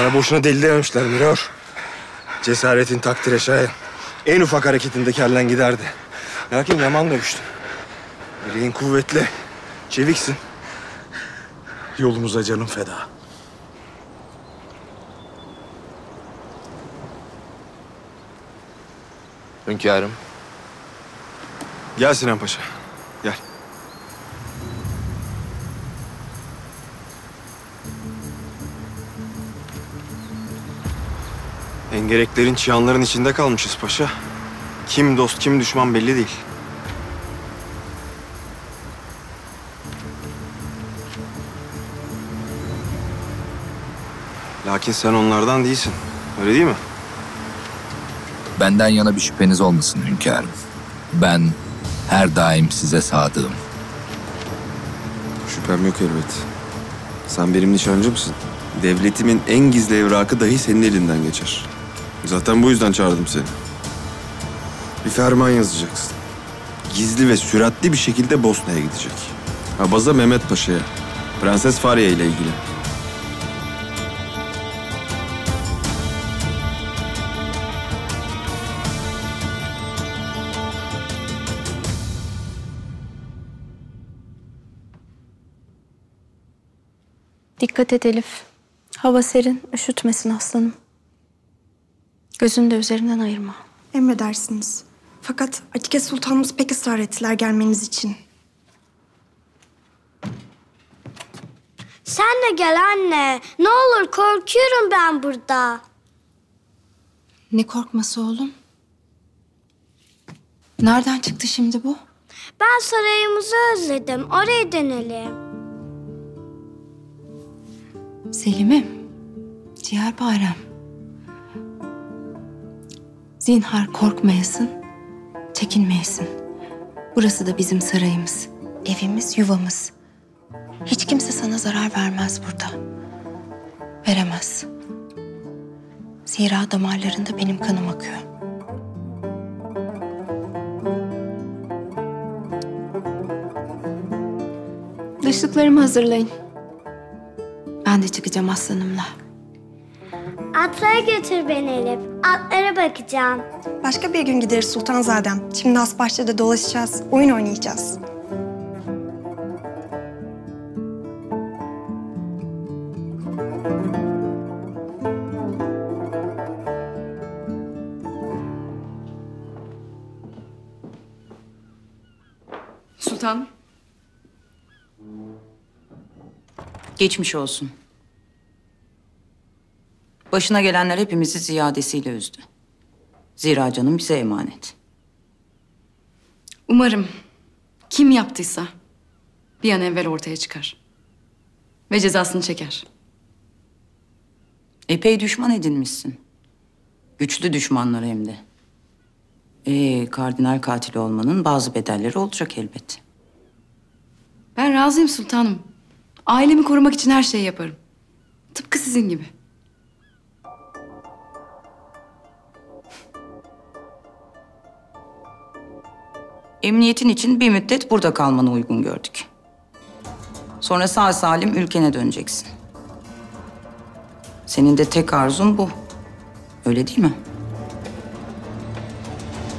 Sana boşuna deli dememişler Miror. Cesaretin takdire şayan. En ufak hareketinde kellen giderdi. Lakin yaman dövüştün. Bileğin kuvvetli. Çeviksin. Yolumuza canım feda. Hünkârım. Gel Sinan Paşa. Gel. Engereklerin, çıyanların içinde kalmışız paşa. Kim dost, kim düşman belli değil. Lakin sen onlardan değilsin. Öyle değil mi? Benden yana bir şüpheniz olmasın hünkârım. Ben her daim size sadığım. Şüphem yok elbet. Sen benim nişancımsın. Devletimin en gizli evrakı dahi senin elinden geçer. Zaten bu yüzden çağırdım seni. Bir ferman yazacaksın. Gizli ve süratli bir şekilde Bosna'ya gidecek. Abaza Mehmet Paşa'ya. Prenses Fariye ile ilgili. Dikkat et Elif. Hava serin, üşütmesin aslanım. Gözünü de üzerinden ayırma. Emredersiniz. Fakat Atike Sultanımız pek ısrar ettiler gelmeniz için. Sen de gel anne. Ne olur korkuyorum ben burada. Ne korkması oğlum? Nereden çıktı şimdi bu? Ben sarayımızı özledim. Oraya dönelim. Selim'im, ciğerparem. Zinhar korkmayasın, çekinmeyesin. Burası da bizim sarayımız, evimiz, yuvamız. Hiç kimse sana zarar vermez burada. Veremez. Zira damarlarında benim kanım akıyor. Dışlıklarımı hazırlayın. Ben de çıkacağım aslanımla. Atlara götür beni Elif. Atlara bakacağım. Başka bir gün gideriz Sultanzadem. Şimdi Asbahçe'de dolaşacağız, oyun oynayacağız. Sultan. Geçmiş olsun. Başına gelenler hepimizi ziyadesiyle üzdü. Zira canım bize emanet. Umarım kim yaptıysa bir an evvel ortaya çıkar. Ve cezasını çeker. Epey düşman edinmişsin. Güçlü düşmanlar hem de. Ee, kardinal katili olmanın bazı bedelleri olacak elbet. Ben razıyım sultanım. Ailemi korumak için her şeyi yaparım. Tıpkı sizin gibi. Emniyetin için bir müddet burada kalmanı uygun gördük. Sonra sağ salim ülkene döneceksin. Senin de tek arzun bu. Öyle değil mi?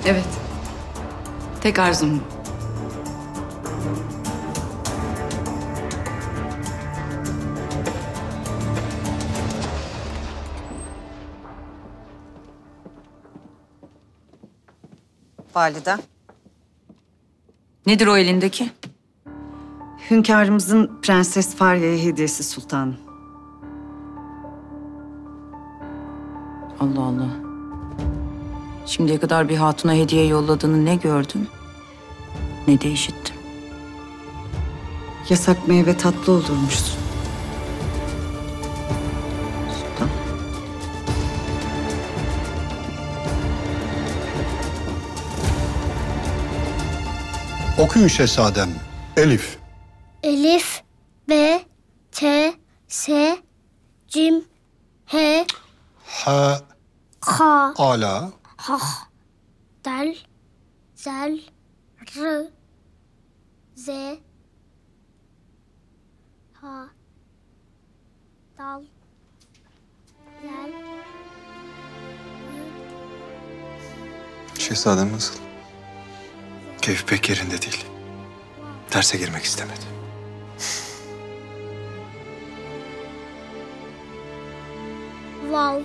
Evet. Tek arzum bu. Valide. Nedir o elindeki? Hünkârımızın Prenses Farya'ya hediyesi sultanım. Allah Allah. Şimdiye kadar bir hatuna hediye yolladığını ne gördüm ne de işittim. Yasak meyve tatlı olurmuşsun. Okuyun şehzadem. Elif. Elif, B, T, S, Cim, H, Ha. K, Ala. H, Del, Zel, R, Z, H, Dal, Zel, Şehzadem nasıl? Keyfi pek yerinde değil. Derse girmek istemedi. Val,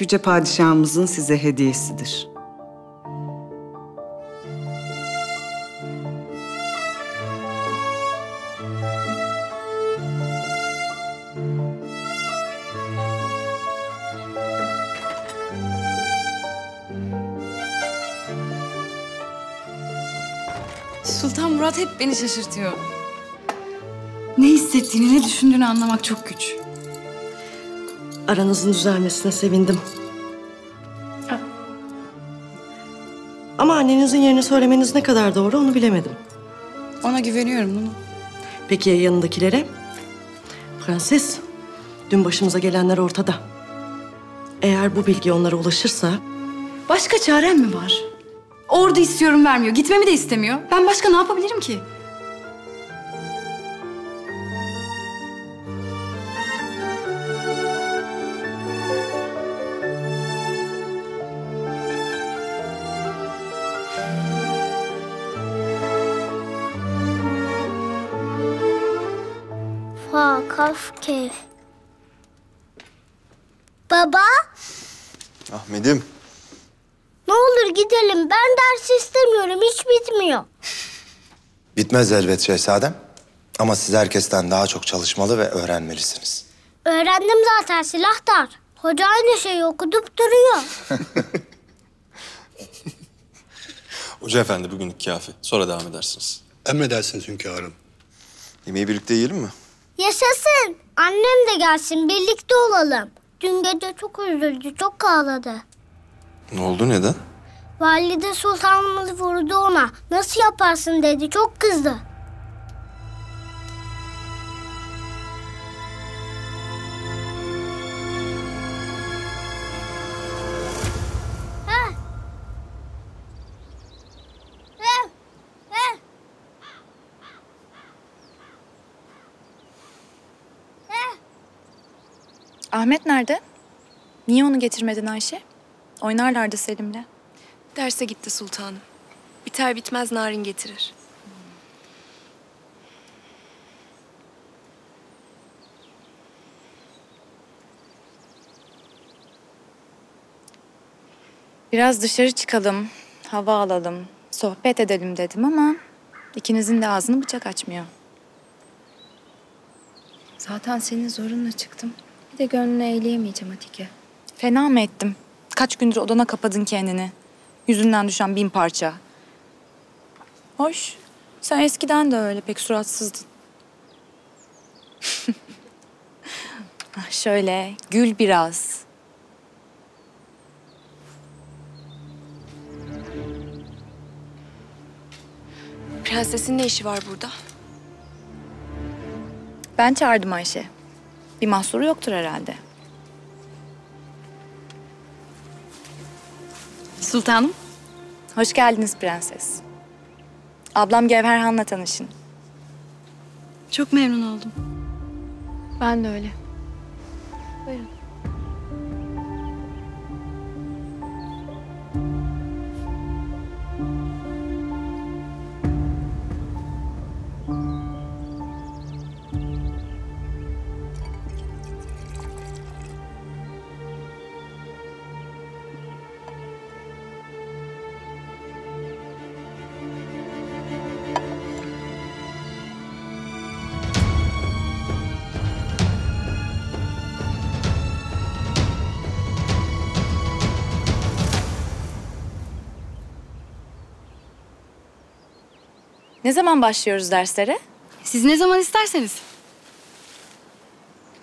Yüce Padişahımızın size hediyesidir. Murat hep beni şaşırtıyor. Ne hissettiğini, ne düşündüğünü anlamak çok güç. Aranızın düzelmesine sevindim. Ama annenizin yerini söylemeniz ne kadar doğru onu bilemedim. Ona güveniyorum bunu. Peki ya yanındakilere? Prenses, dün başımıza gelenler ortada. Eğer bu bilgi onlara ulaşırsa... Başka çarem mi var? Ordu istiyorum vermiyor. Gitmemi de istemiyor. Ben başka ne yapabilirim ki? Fa, kaf, kef. Baba, Ahmet'im. ne olur gidelim. Ben ders istemiyorum. Hiç bitmiyor. Bitmez elbet şehzadem. Ama siz herkesten daha çok çalışmalı ve öğrenmelisiniz. Öğrendim zaten silahtar. Hoca aynı şeyi okudup duruyor. Hoca efendi bugünlük kafi. Sonra devam edersiniz. Emredersiniz hünkârım. Yemeği birlikte yiyelim mi? Yaşasın. Annem de gelsin. Birlikte olalım. Dün gece çok üzüldü. Çok ağladı. Ne oldu neden? Valide sultanımız vurdu ona. Nasıl yaparsın dedi. Çok kızdı. Ahmet nerede? Niye onu getirmedin Ayşe? Oynarlardı Selim'le. Derse gitti sultanım. Biter bitmez narin getirir. Biraz dışarı çıkalım, hava alalım, sohbet edelim dedim ama ikinizin de ağzını bıçak açmıyor. Zaten senin zorunla çıktım. Bir de gönlünü eğleyemeyeceğim Atike. Fena mı ettim? Kaç gündür odana kapadın kendini. Yüzünden düşen bin parça. Hoş. Sen eskiden de öyle pek suratsızdın. Ah, Şöyle gül biraz. Prensesin ne işi var burada? Ben çağırdım Ayşe. Bir mahsuru yoktur herhalde. Sultanım. Hoş geldiniz prenses. Ablam Gevherhan'la tanışın. Çok memnun oldum. Ben de öyle. Buyurun. Ne zaman başlıyoruz derslere? Siz ne zaman isterseniz.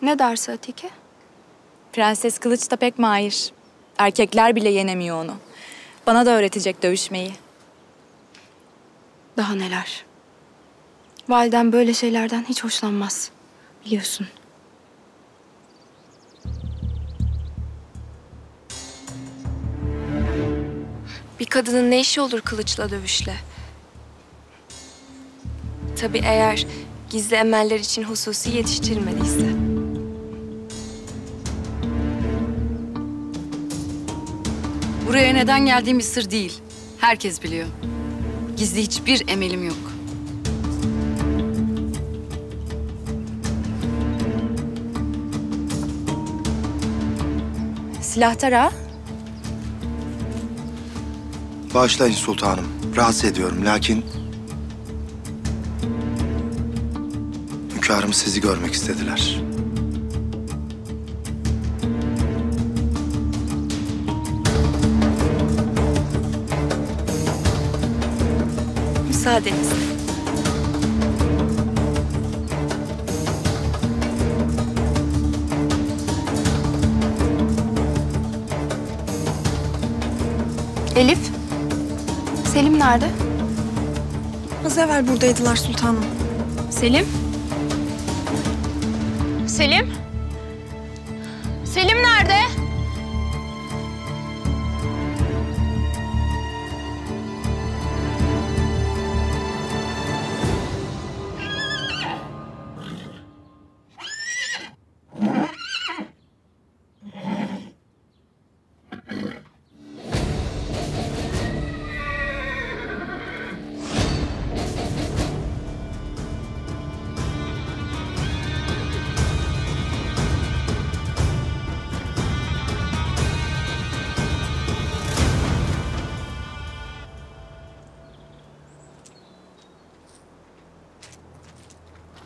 Ne dersi Atike? Prenses Kılıç da pek mahir. Erkekler bile yenemiyor onu. Bana da öğretecek dövüşmeyi. Daha neler. Validem böyle şeylerden hiç hoşlanmaz. Biliyorsun. Bir kadının ne işi olur kılıçla dövüşle? Tabii eğer gizli emeller için hususi yetiştirilmediyse. Buraya neden geldiğim bir sır değil. Herkes biliyor. Gizli hiçbir emelim yok. Silahtar ağa. Bağışlayın sultanım. Rahatsız ediyorum lakin... Hünkârım sizi görmek istediler. Müsaadenizle. Elif. Selim nerede? Az evvel buradaydılar sultanım. Selim. Selim. Selim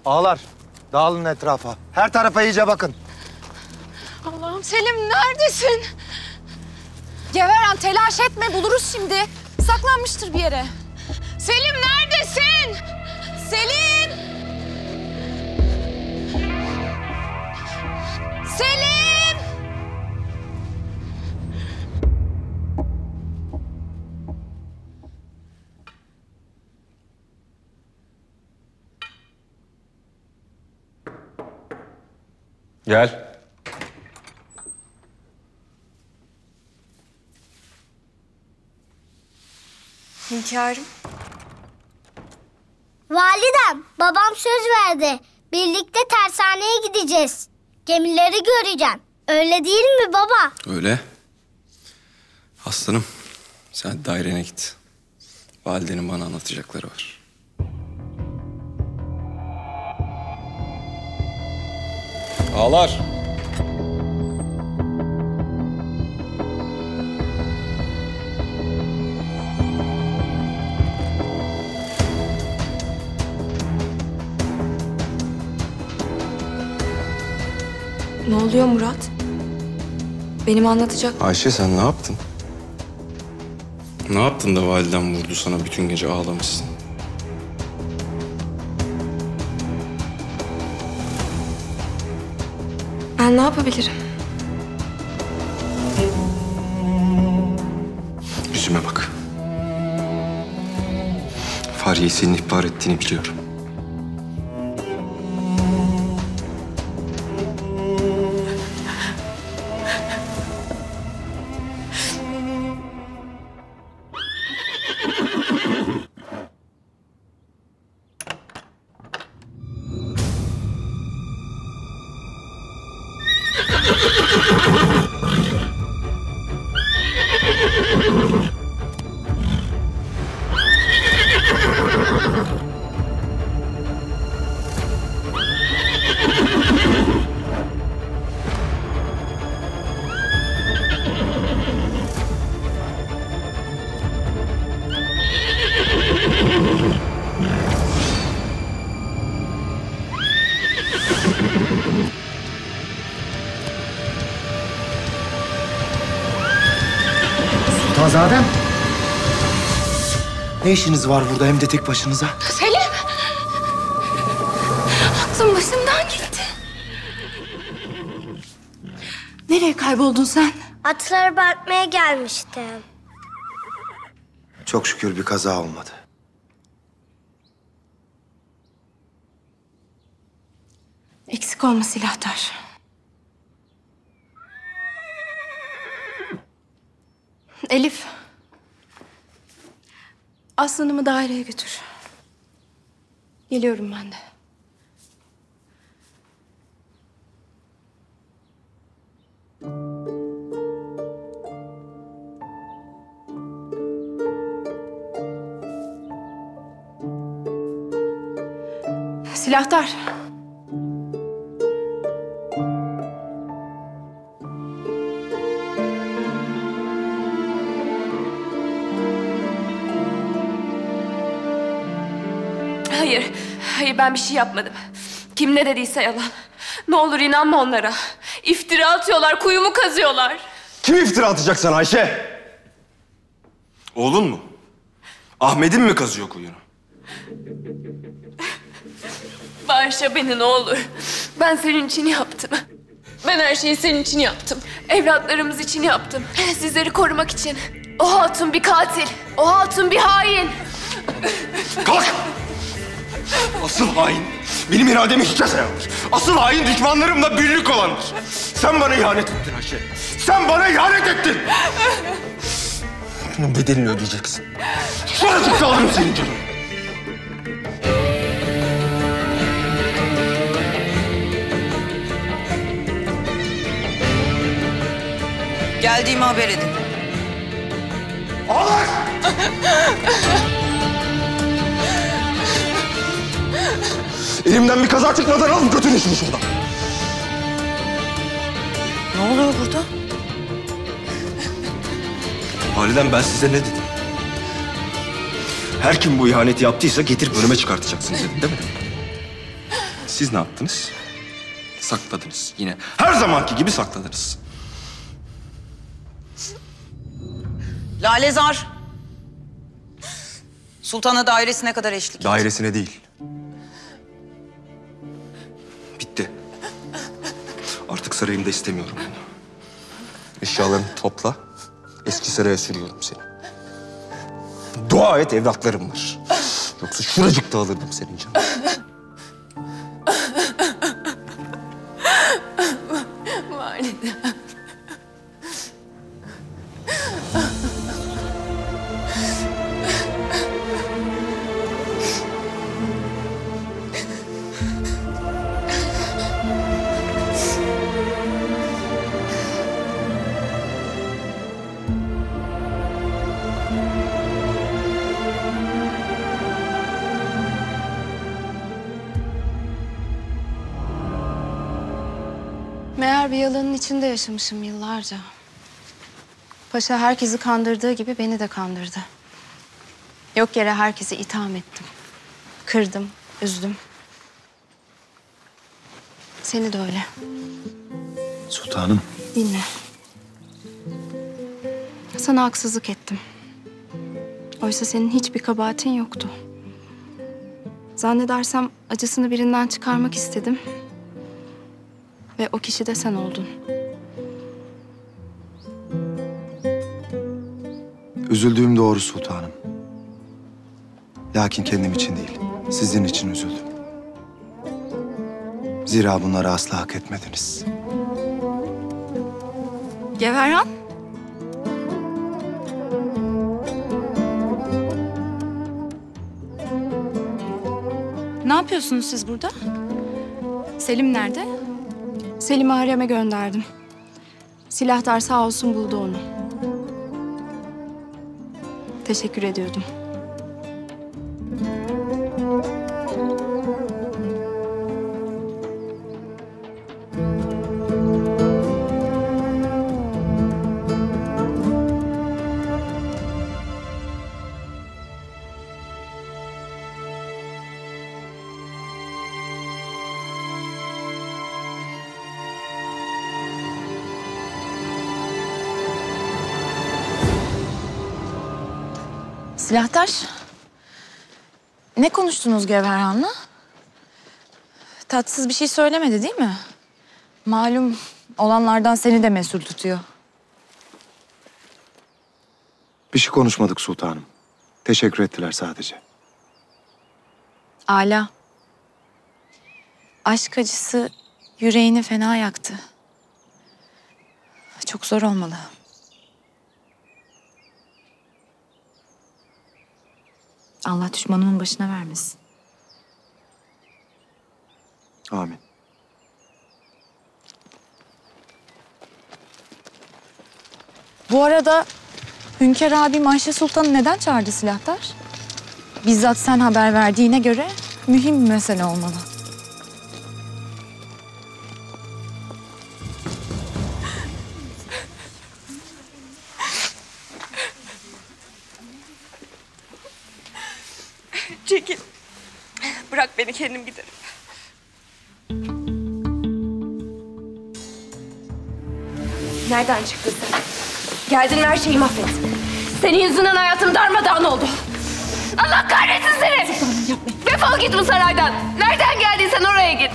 Ağalar, dağılın etrafa. Her tarafa iyice bakın. Allah'ım Selim neredesin? Geveren telaş etme buluruz şimdi. Saklanmıştır bir yere. Selim neredesin? Selim! Selim! Gel. Hünkârım. Validem, babam söz verdi. Birlikte tersaneye gideceğiz. Gemileri göreceğim. Öyle değil mi baba? Öyle. Aslanım sen dairene git. Validenin bana anlatacakları var. Ağlar. Ne oluyor Murat? Benim anlatacak... Ayşe sen ne yaptın? Ne yaptın da validen vurdu sana bütün gece ağlamışsın? Ben ne yapabilirim? Yüzüme bak. Fahriye'yi senin ihbar ettiğini biliyorum. Ne işiniz var burada hem de tek başınıza? Selim! Aklım başımdan gitti. Nereye kayboldun sen? Atlara bakmaya gelmiştim. Çok şükür bir kaza olmadı. Eksik olma silahtar. Elif. Aslanımı daireye götür. Geliyorum ben de. Silahtar. Hayır, hayır ben bir şey yapmadım. Kim ne dediyse yalan. Ne olur inanma onlara. İftira atıyorlar, kuyumu kazıyorlar. Kim iftira atacak sana Ayşe? Oğlun mu? Ahmet'in mi kazıyor kuyunu? Bağışla beni ne olur. Ben senin için yaptım. Ben her şeyi senin için yaptım. Evlatlarımız için yaptım. Sizleri korumak için. O hatun bir katil. O hatun bir hain. Kalk! Asıl hain benim irademi hiçe sayandır. Asıl hain düşmanlarımla birlik olandır. Sen bana ihanet ettin Ayşe. Sen bana ihanet ettin. Bunun bedelini ödeyeceksin. Şuracıkta alırım senin canını. Geldiğimi haber edin. Olur! Elimden bir kaza çıkmadan alın götürün şunu şuradan. Ne oluyor burada? Validem ben size ne dedim? Her kim bu ihaneti yaptıysa getirip önüme çıkartacaksınız dedim değil mi? Siz ne yaptınız? Sakladınız yine. Her zamanki gibi sakladınız. Lalezar. Sultana dairesine kadar eşlik. Dairesine değil. Artık sarayımda istemiyorum bunu. Eşyalarını topla. Eski saraya sürüyorum seni. Dua et evlatlarım var. Yoksa şuracıkta alırdım senin canını. Valide. Meğer bir yalanın içinde yaşamışım yıllarca. Paşa herkesi kandırdığı gibi beni de kandırdı. Yok yere herkesi itham ettim. Kırdım, üzdüm. Seni de öyle. Sultanım. Dinle. Sana haksızlık ettim. Oysa senin hiçbir kabahatin yoktu. Zannedersem acısını birinden çıkarmak istedim. Ve o kişi de sen oldun. Üzüldüğüm doğru sultanım. Lakin kendim için değil, sizin için üzüldüm. Zira bunları asla hak etmediniz. Geverhan? Ne yapıyorsunuz siz burada? Selim nerede? Selim'i hareme gönderdim. Silahtar sağ olsun buldu onu. Teşekkür ediyordum. Silahtaş. Ne konuştunuz Gevherhan'la? Tatsız bir şey söylemedi değil mi? Malum olanlardan seni de mesul tutuyor. Bir şey konuşmadık sultanım. Teşekkür ettiler sadece. Ala. Aşk acısı yüreğini fena yaktı. Çok zor olmalı. Allah düşmanımın başına vermesin. Amin. Bu arada Hünkar abim Ayşe Sultan'ı neden çağırdı silahtar? Bizzat sen haber verdiğine göre mühim bir mesele olmalı. Nereden çıktın sen? Geldin her şeyi mahvettin. Senin yüzünden hayatım darmadağın oldu. Allah kahretsin seni! Defol git bu saraydan. Nereden geldiysen oraya git.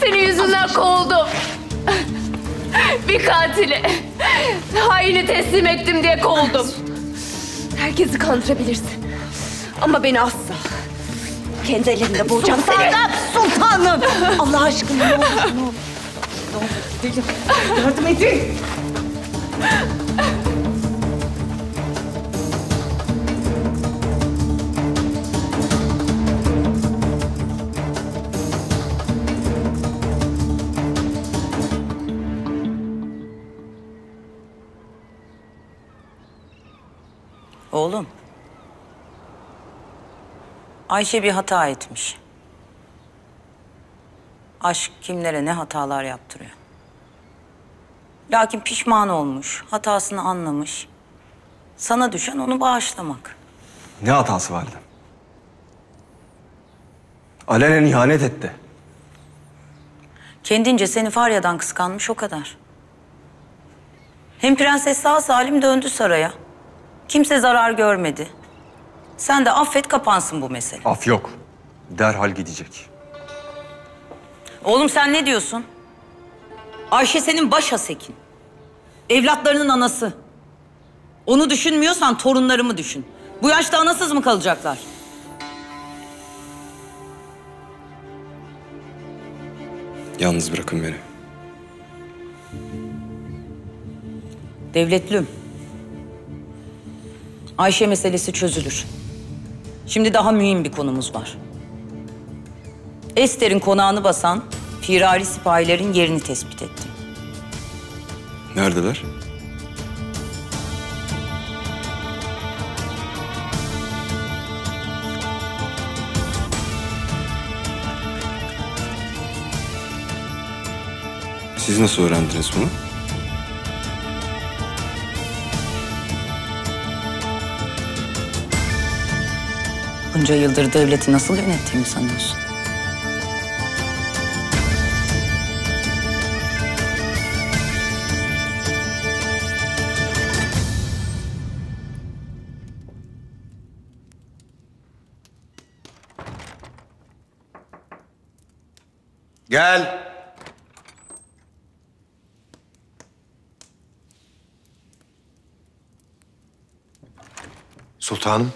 Senin yüzünden kovuldum. Bir katili, haini teslim ettim diye kovuldum. Herkesi kandırabilirsin. Ama beni asla. Kendi ellerimle bulacağım seni. Sultanım, sultanım. Allah aşkına ne olur, ne olur. Gidelim. Yardım edin. Oğlum. Ayşe bir hata etmiş. Aşk kimlere ne hatalar yaptırıyor. Lakin pişman olmuş, hatasını anlamış. Sana düşen onu bağışlamak. Ne hatası vardı? Alenen ihanet etti. Kendince seni Farya'dan kıskanmış o kadar. Hem prenses sağ salim döndü saraya. Kimse zarar görmedi. Sen de affet kapansın bu mesele. Af yok. Derhal gidecek. Oğlum sen ne diyorsun? Ayşe senin baş hasekin. Evlatlarının anası. Onu düşünmüyorsan torunlarımı düşün. Bu yaşta anasız mı kalacaklar? Yalnız bırakın beni. Devletlüm. Ayşe meselesi çözülür. Şimdi daha mühim bir konumuz var. Ester'in konağını basan firari sipahilerin yerini tespit ettim. Neredeler? Siz nasıl öğrendiniz bunu? Bunca yıldır devleti nasıl yönettiğimi sanıyorsun? Gel. Sultanım.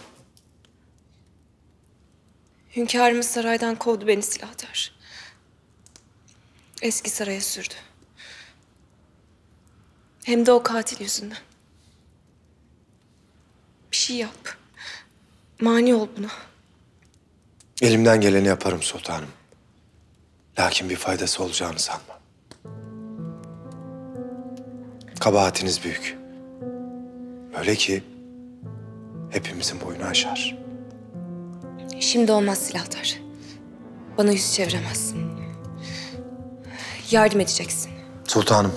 Hünkârımız saraydan kovdu beni silahtar. Eski saraya sürdü. Hem de o katil yüzünden. Bir şey yap. Mani ol buna. Elimden geleni yaparım sultanım. Lakin bir faydası olacağını sanmam. Kabahatiniz büyük. Öyle ki hepimizin boyunu aşar. Şimdi olmaz silahtar. Bana yüz çeviremezsin. Yardım edeceksin. Sultanım.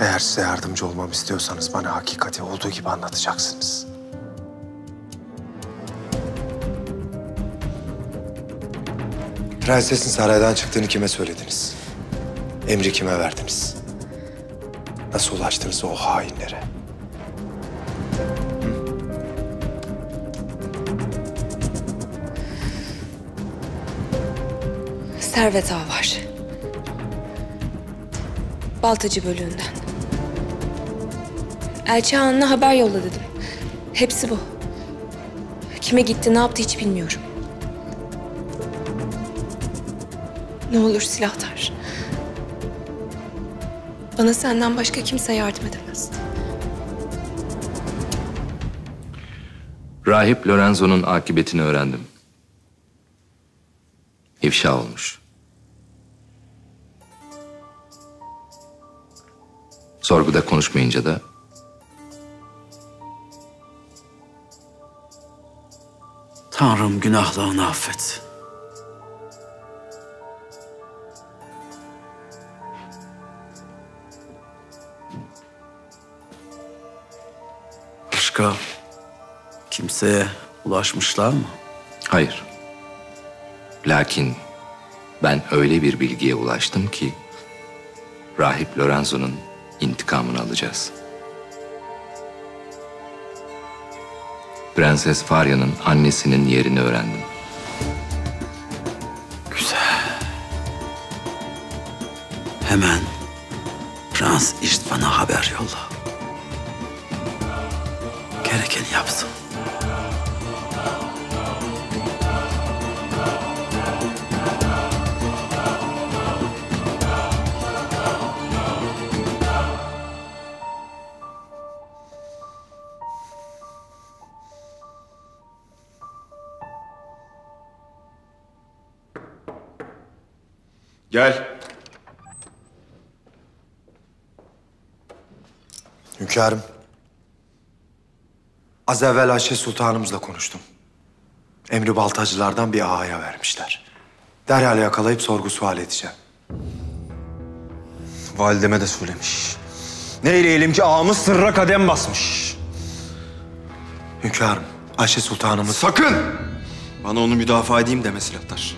Eğer size yardımcı olmamı istiyorsanız bana hakikati olduğu gibi anlatacaksınız. Prensesin saraydan çıktığını kime söylediniz? Emri kime verdiniz? Nasıl ulaştınız o hainlere? Servet Ağa var. Baltacı bölüğünden. Elçi Hanı'na haber yolla dedim. Hepsi bu. Kime gitti, ne yaptı hiç bilmiyorum. Ne olur silahtar. Bana senden başka kimse yardım edemez. Rahip Lorenzo'nun akıbetini öğrendim. İfşa olmuş. Sorguda konuşmayınca da Tanrım günahlarını affet. Başka kimseye ulaşmışlar mı? Hayır. Lakin ben öyle bir bilgiye ulaştım ki Rahip Lorenzo'nun intikamını alacağız. Prenses Farya'nın annesinin yerini öğrendim. Hemen Prens İştvan'a haber yolla. Gerekeni yapsın. Gel. Hünkârım. Az evvel Ayşe Sultanımızla konuştum. Emri baltacılardan bir ağaya vermişler. Derhal yakalayıp sorgu sual edeceğim. Valideme de söylemiş. Neyleyelim ki ağamız sırra kadem basmış. Hünkârım, Ayşe Sultanımız... Sakın! Bana onu müdafaa edeyim deme silahlar.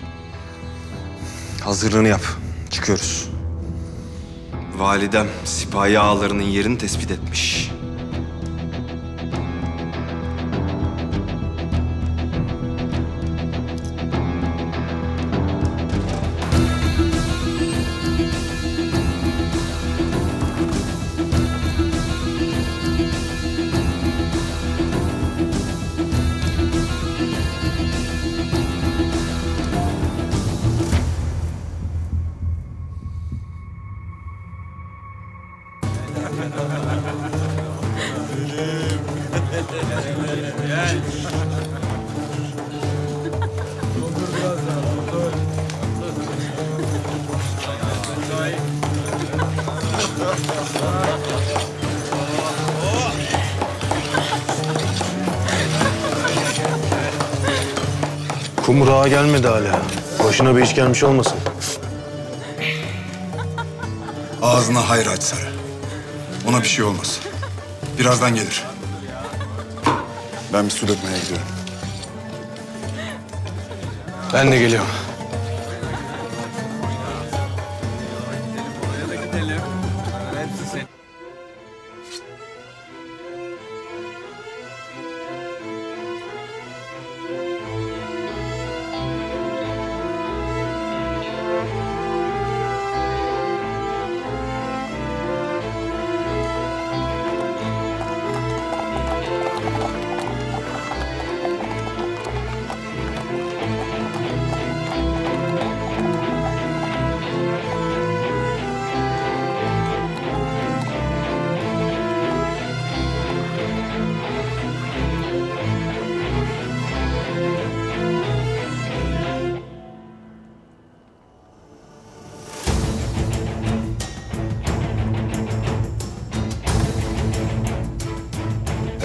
Hazırlığını yap. Çıkıyoruz. Validem sipahi ağalarının yerini tespit etmiş. Kumruğa gelmedi hala. Başına bir iş gelmiş olmasın. Ağzına hayır aç Sarı. Ona bir şey olmaz. Birazdan gelir. Ben bir su dökmeye gidiyorum. Ben de geliyorum.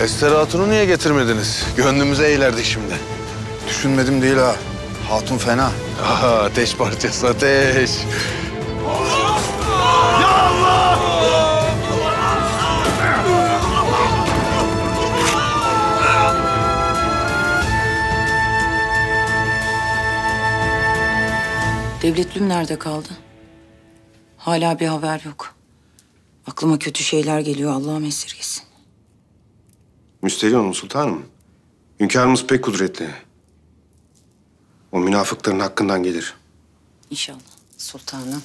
Ester Hatun'u niye getirmediniz? Gönlümüze eğlerdik şimdi. Düşünmedim değil ha. Hatun fena. Aha, ateş parçası ateş. Devletlüm nerede kaldı? Hala bir haber yok. Aklıma kötü şeyler geliyor Allah'ım esirgesin. Olun sultanım. Hünkârımız pek kudretli. O münafıkların hakkından gelir. İnşallah sultanım.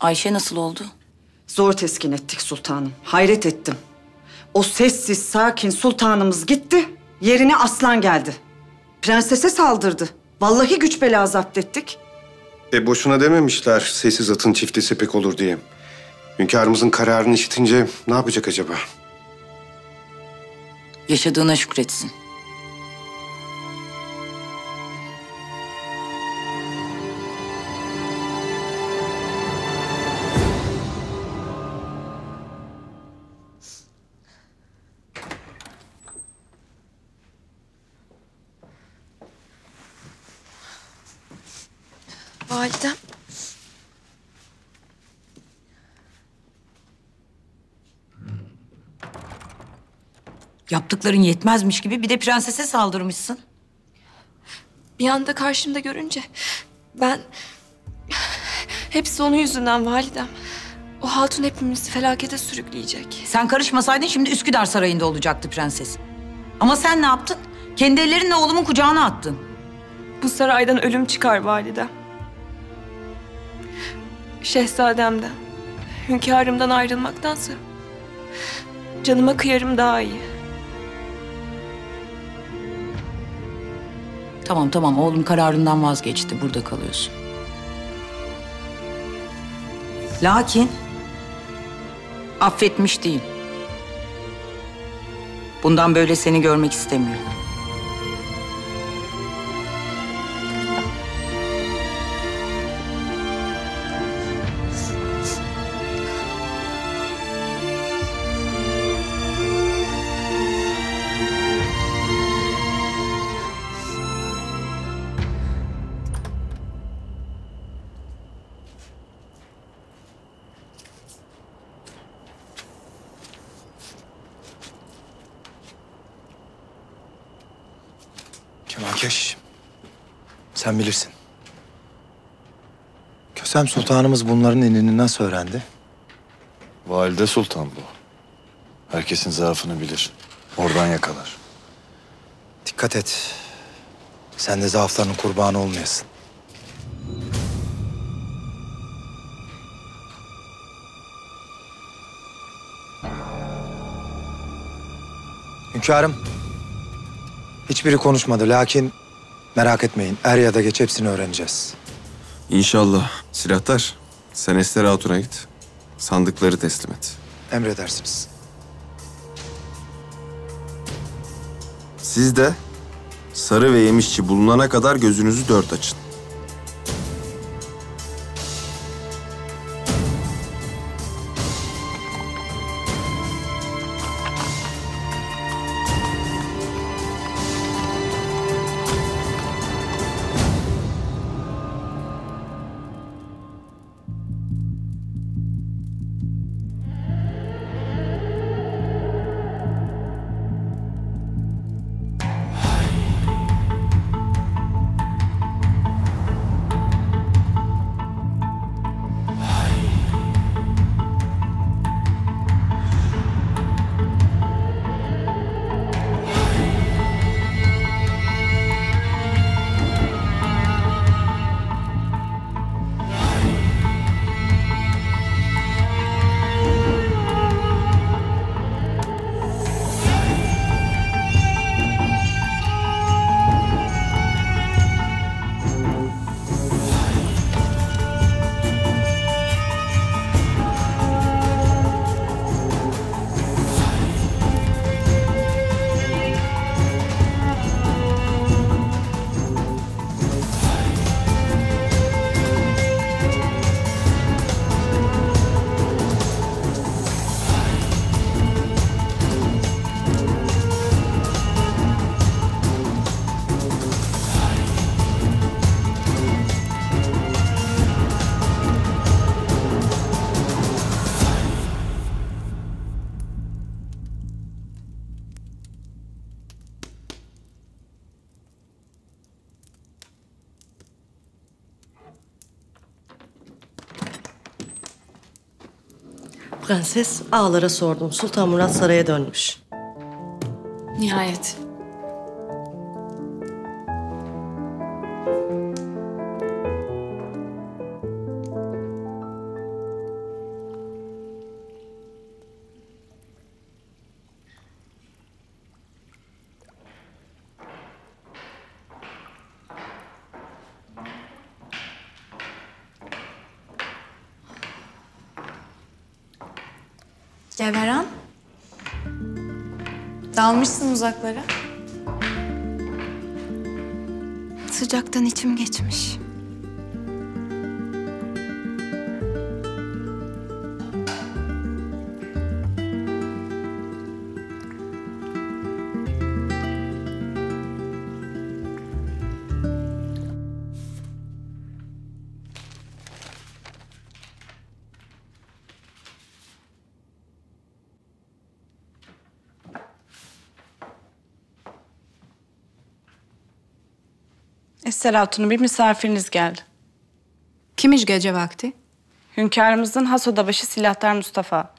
Ayşe nasıl oldu? Zor teskin ettik sultanım. Hayret ettim. O sessiz, sakin sultanımız gitti. Yerine aslan geldi. Prensese saldırdı. Vallahi güç bela zapt ettik. E boşuna dememişler sessiz atın çifti sepek olur diye. Hünkârımızın kararını işitince ne yapacak acaba? Yaşadığına şükretsin. Yaptıkların yetmezmiş gibi bir de prensese saldırmışsın. Bir anda karşımda görünce ben... Hepsi onun yüzünden validem. O hatun hepimizi felakete sürükleyecek. Sen karışmasaydın şimdi Üsküdar Sarayı'nda olacaktı prenses. Ama sen ne yaptın? Kendi ellerinle oğlumun kucağına attın. Bu saraydan ölüm çıkar validem. Şehzademden, hünkârımdan ayrılmaktansa canıma kıyarım daha iyi. Tamam tamam oğlum kararından vazgeçti. Burada kalıyorsun. Lakin affetmiş değil. Bundan böyle seni görmek istemiyor. Sen bilirsin. Kösem Sultanımız bunların inini nasıl öğrendi? Valide Sultan bu. Herkesin zaafını bilir. Oradan yakalar. Dikkat et. Sen de zaaflarının kurbanı olmayasın. Hünkârım. Hiçbiri konuşmadı lakin merak etmeyin. Er ya da geç hepsini öğreneceğiz. İnşallah. Silahtar, sen Ester Hatun'a git. Sandıkları teslim et. Emredersiniz. Siz de sarı ve yemişçi bulunana kadar gözünüzü dört açın. Ağalara sordum. Sultan Murat saraya dönmüş. Nihayet. Dalmışsın uzaklara. Sıcaktan içim geçmiş. Ester Hatun'un bir misafiriniz geldi. Kimmiş gece vakti? Hünkârımızın has odabaşı silahtar Mustafa.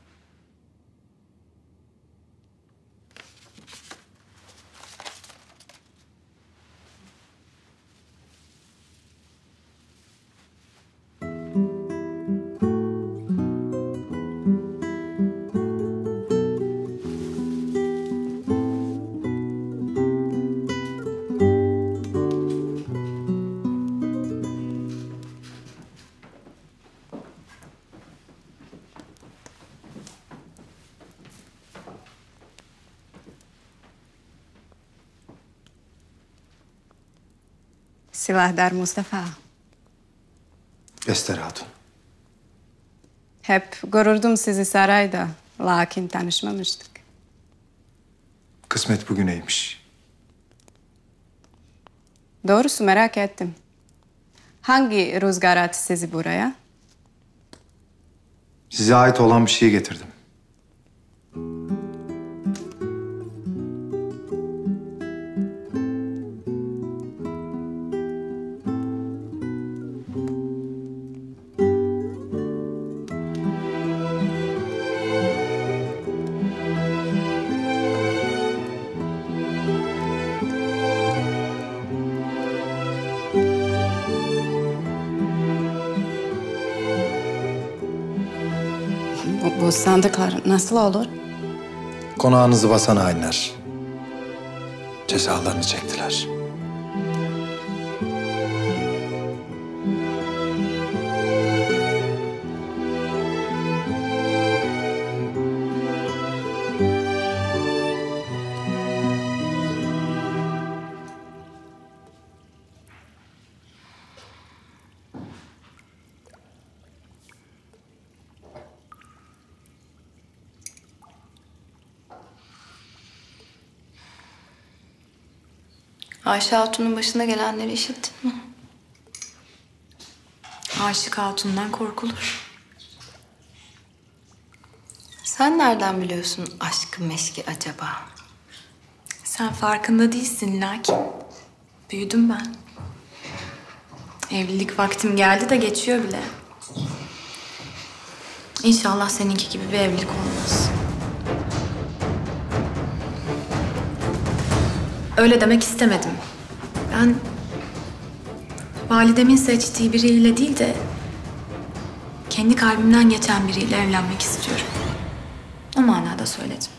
Silahdar Mustafa. Ester Hatun. Hep görürdüm sizi sarayda. Lakin tanışmamıştık. Kısmet bugüneymiş. Doğrusu merak ettim. Hangi rüzgar attı sizi buraya? Size ait olan bir şeyi getirdim. Bu sandıklar nasıl olur? Konağınızı basan hainler. Cezalarını çektiler. Ayşe Hatun'un başına gelenleri işittin mi? Aşık Hatun'dan korkulur. Sen nereden biliyorsun aşkı meşki acaba? Sen farkında değilsin lakin büyüdüm ben. Evlilik vaktim geldi de geçiyor bile. İnşallah seninki gibi bir evlilik olmaz. Öyle demek istemedim. Ben validemin seçtiği biriyle değil de kendi kalbimden geçen biriyle evlenmek istiyorum. O manada söyledim.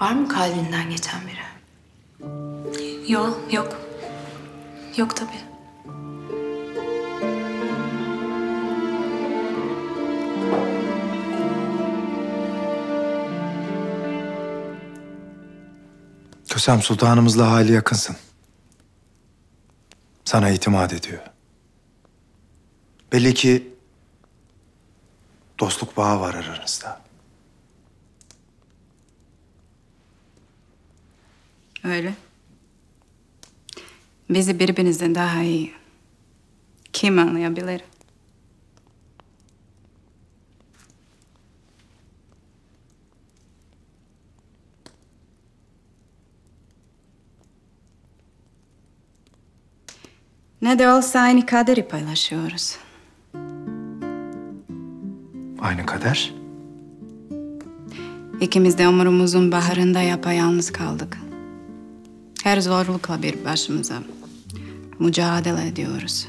Var mı kalbinden geçen biri? Yok, yok. Yok tabii. Kösem Sultanımızla hali yakınsın. Sana itimat ediyor. Belli ki dostluk bağı var aranızda. Öyle. Bizi birbirimizden daha iyi kim anlayabilir? Ne de olsa aynı kaderi paylaşıyoruz. Aynı kader. İkimiz de umurumuzun baharında yapayalnız kaldık. Her zorlukla bir başımıza mücadele ediyoruz.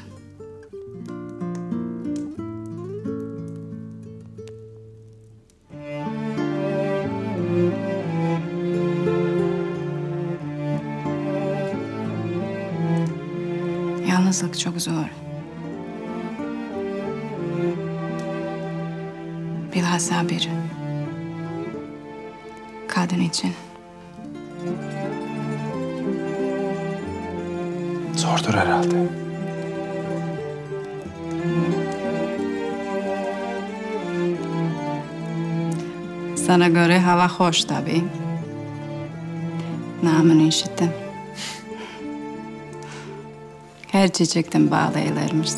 Yalnızlık çok zor. Bilhassa bir kadın için. Zordur herhalde. Sana göre hava hoş tabii. Namını işittim. Her çiçekten bağlayılırmış.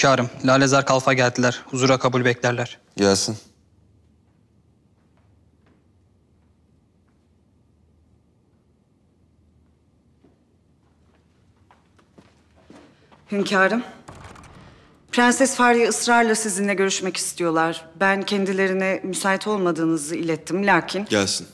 Hünkârım, Lalezar Kalf'a geldiler. Huzura kabul beklerler. Gelsin. Hünkârım. Prenses Fahriye ısrarla sizinle görüşmek istiyorlar. Ben kendilerine müsait olmadığınızı ilettim lakin... Gelsin.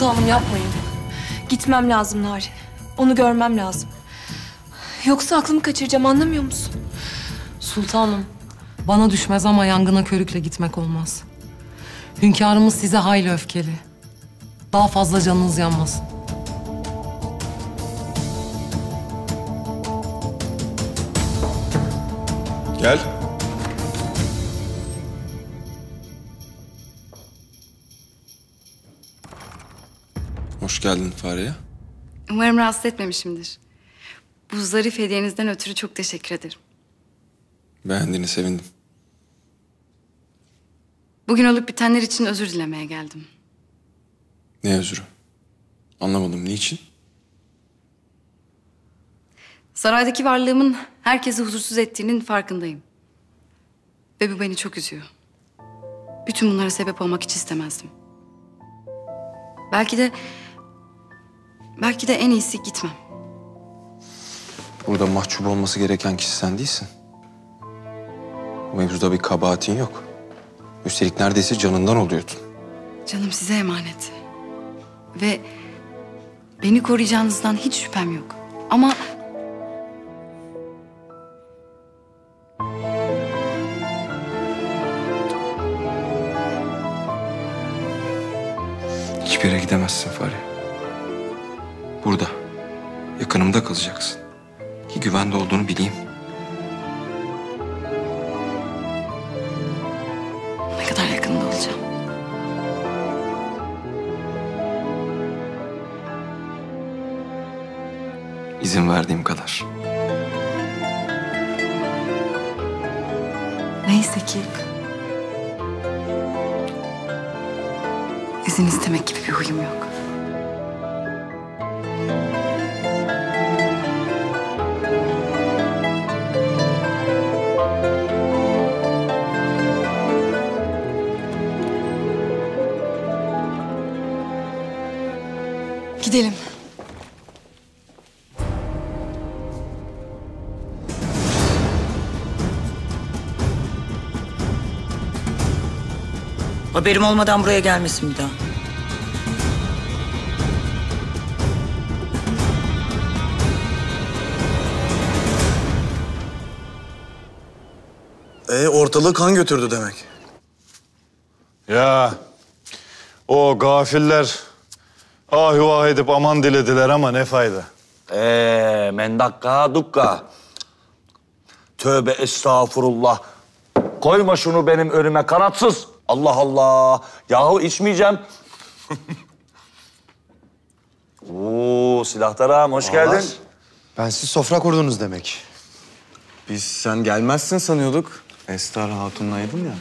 Sultanım yapmayın. Gitmem lazım Narin. Onu görmem lazım. Yoksa aklımı kaçıracağım anlamıyor musun? Sultanım, bana düşmez ama yangına körükle gitmek olmaz. Hünkârımız size hayli öfkeli. Daha fazla canınız yanmasın. Gel. Hoş geldin Fahriye. Umarım rahatsız etmemişimdir. Bu zarif hediyenizden ötürü çok teşekkür ederim. Beğendiğini sevindim. Bugün olup bitenler için özür dilemeye geldim. Ne özürü? Anlamadım. Niçin? Saraydaki varlığımın herkesi huzursuz ettiğinin farkındayım. Ve bu beni çok üzüyor. Bütün bunlara sebep olmak hiç istemezdim. Belki de... Belki de en iyisi gitmem. Burada mahcup olması gereken kişi sen değilsin. Bu mevzuda bir kabahatin yok. Üstelik neredeyse canından oluyordun. Canım size emanet. Ve beni koruyacağınızdan hiç şüphem yok. Ama Hiçbir yere gidemezsin Fahriye. Burada. Yakınımda kalacaksın. Ki güvende olduğunu bileyim. ne kadar yakında olacağım. İzin verdiğim kadar. Neyse ki... izin istemek gibi bir huyum yok. Haberim olmadan buraya gelmesin bir daha. E ortalığı kan götürdü demek. Ya o gafiller ah vah edip aman dilediler ama ne fayda. Ee, mendakka dukka. Tövbe estağfurullah. Koyma şunu benim önüme kanatsız. Allah Allah. Yahu içmeyeceğim. Oo silahtar ağam hoş geldin. Ben siz sofra kurdunuz demek. Biz sen gelmezsin sanıyorduk. Estar Hatun'laydın ya.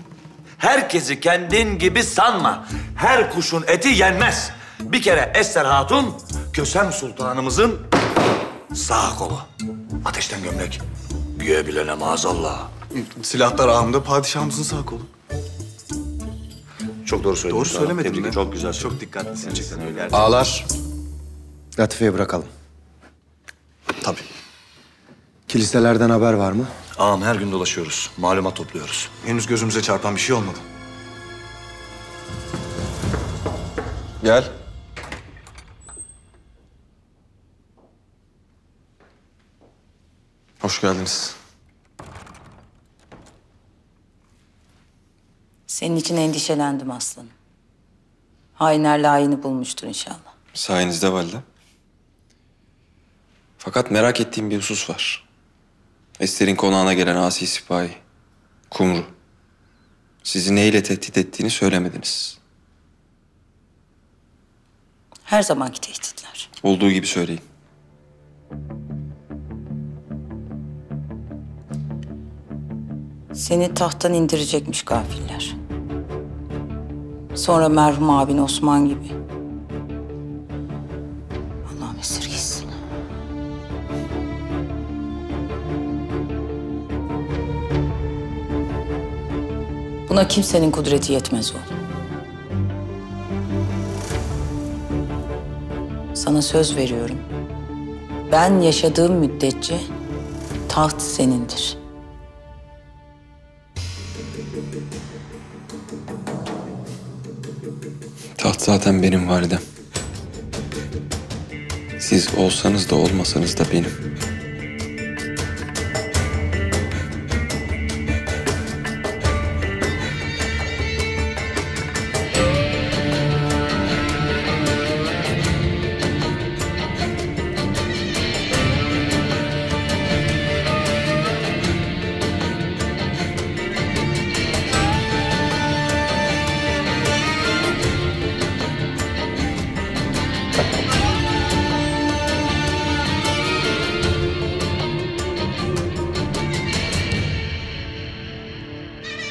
Herkesi kendin gibi sanma. Her kuşun eti yenmez. Bir kere Ester Hatun Kösem Sultanımızın sağ kolu. Ateşten gömlek. Giyebilene maazallah. Silahlar ağamda padişahımızın sağ kolu. Çok doğru söyledin. Doğru söylemedim Tebrik mi? Çok güzel Çok dikkatlisin. Gerçekten öyle. Ağlar. Latife'yi bırakalım. Tabii. Kiliselerden haber var mı? Ağam her gün dolaşıyoruz. Malumat topluyoruz. Henüz gözümüze çarpan bir şey olmadı. Gel. Hoş geldiniz. Senin için endişelendim aslanım. Hainler layığını bulmuştur inşallah. Sayenizde valide. Fakat merak ettiğim bir husus var. Ester'in konağına gelen asi sipahi, Kumru. Sizi neyle tehdit ettiğini söylemediniz. Her zamanki tehditler. Olduğu gibi söyleyin. Seni tahttan indirecekmiş gafiller. Sonra merhum abin Osman gibi. Allah'ım esirgesin. Buna kimsenin kudreti yetmez oğlum. Sana söz veriyorum. Ben yaşadığım müddetçe taht senindir. Taht zaten benim validem. Siz olsanız da olmasanız da benim.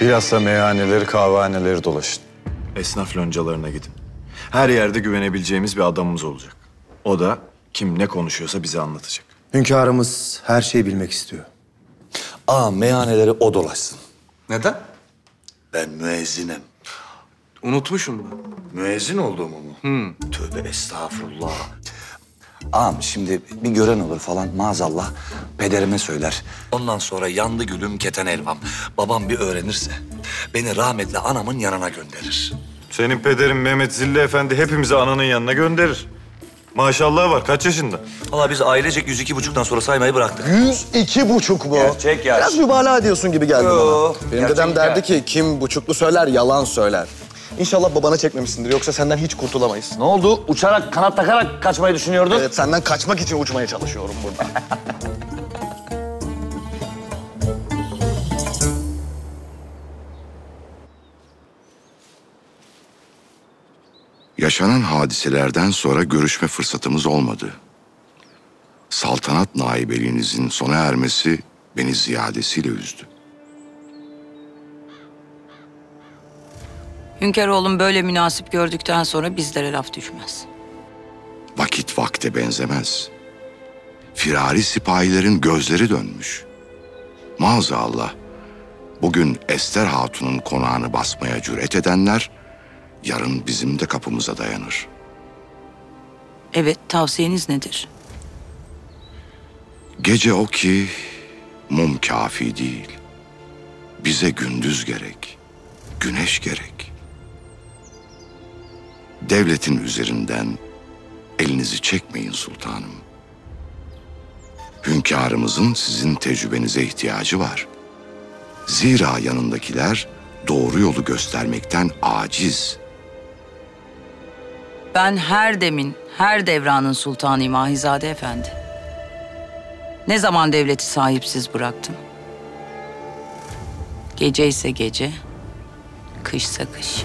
Bilhassa meyhaneleri, kahvehaneleri dolaşın. Esnaf loncalarına gidin. Her yerde güvenebileceğimiz bir adamımız olacak. O da kim ne konuşuyorsa bize anlatacak. Hünkârımız her şeyi bilmek istiyor. Ağam meyhaneleri o dolaşsın. Neden? Ben müezzinim. Unutmuşum ben. Müezzin olduğumu mu? Hmm. Tövbe estağfurullah. Ağam şimdi bir gören olur falan maazallah pederime söyler. Ondan sonra yandı gülüm keten elvam. Babam bir öğrenirse beni rahmetli anamın yanına gönderir. Senin pederin Mehmet Zilli Efendi hepimizi ananın yanına gönderir. Maşallah var. Kaç yaşında? Valla biz ailecek 102 buçuktan sonra saymayı bıraktık. Yüz iki buçuk mu? Gerçek yaş. Biraz mübalağa ediyorsun gibi geldi Yo, bana. Benim dedem derdi ki kim buçuklu söyler yalan söyler. İnşallah babana çekmemişsindir yoksa senden hiç kurtulamayız. Ne oldu? Uçarak, kanat takarak kaçmayı düşünüyordun. Evet senden kaçmak için uçmaya çalışıyorum burada. Yaşanan hadiselerden sonra görüşme fırsatımız olmadı. Saltanat naibeliğinizin sona ermesi beni ziyadesiyle üzdü. Hünkâroğlum böyle münasip gördükten sonra bizlere laf düşmez. Vakit vakte benzemez. Firari sipahilerin gözleri dönmüş. Maazallah bugün Ester Hatun'un konağını basmaya cüret edenler yarın bizim de kapımıza dayanır. Evet, tavsiyeniz nedir? Gece o ki mum kafi değil. Bize gündüz gerek, güneş gerek. Devletin üzerinden elinizi çekmeyin sultanım. Hünkârımızın sizin tecrübenize ihtiyacı var. Zira yanındakiler doğru yolu göstermekten aciz. Ben her demin, her devranın sultanıyım Ahizade Efendi. Ne zaman devleti sahipsiz bıraktım? Gece ise gece, kışsa kış.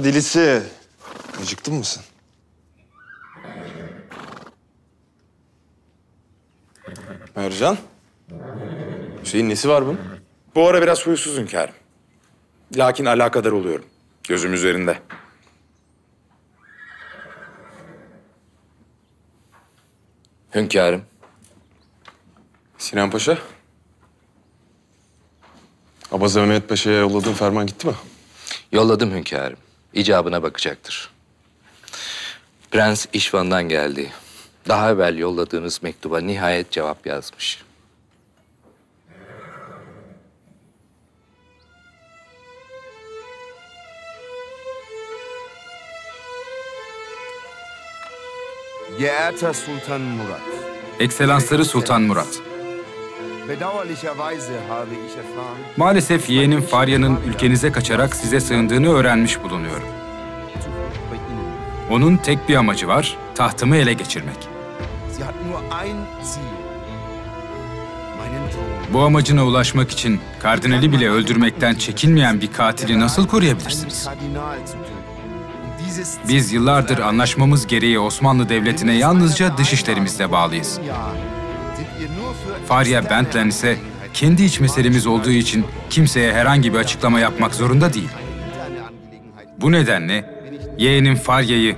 Far dilisi. Acıktın mı sen? Ercan. Hüseyin nesi var bunun? Bu ara biraz huysuz hünkârım. Lakin alakadar oluyorum. Gözüm üzerinde. Hünkârım. Sinan Paşa. Abaza Mehmet Paşa'ya yolladığın ferman gitti mi? Yolladım hünkârım. İcabına bakacaktır. Prens İşvan'dan geldi. Daha evvel yolladığınız mektuba nihayet cevap yazmış. Geehrter Sultan Murat, Ekselansları Sultan Murat. Maalesef yeğenim Farya'nın ülkenize kaçarak size sığındığını öğrenmiş bulunuyorum. Onun tek bir amacı var, tahtımı ele geçirmek. Bu amacına ulaşmak için kardinali bile öldürmekten çekinmeyen bir katili nasıl koruyabilirsiniz? Biz yıllardır anlaşmamız gereği Osmanlı Devleti'ne yalnızca dış işlerimizle bağlıyız. Farya Bentlen ise kendi iç meselemiz olduğu için kimseye herhangi bir açıklama yapmak zorunda değil. Bu nedenle yeğenim Farya'yı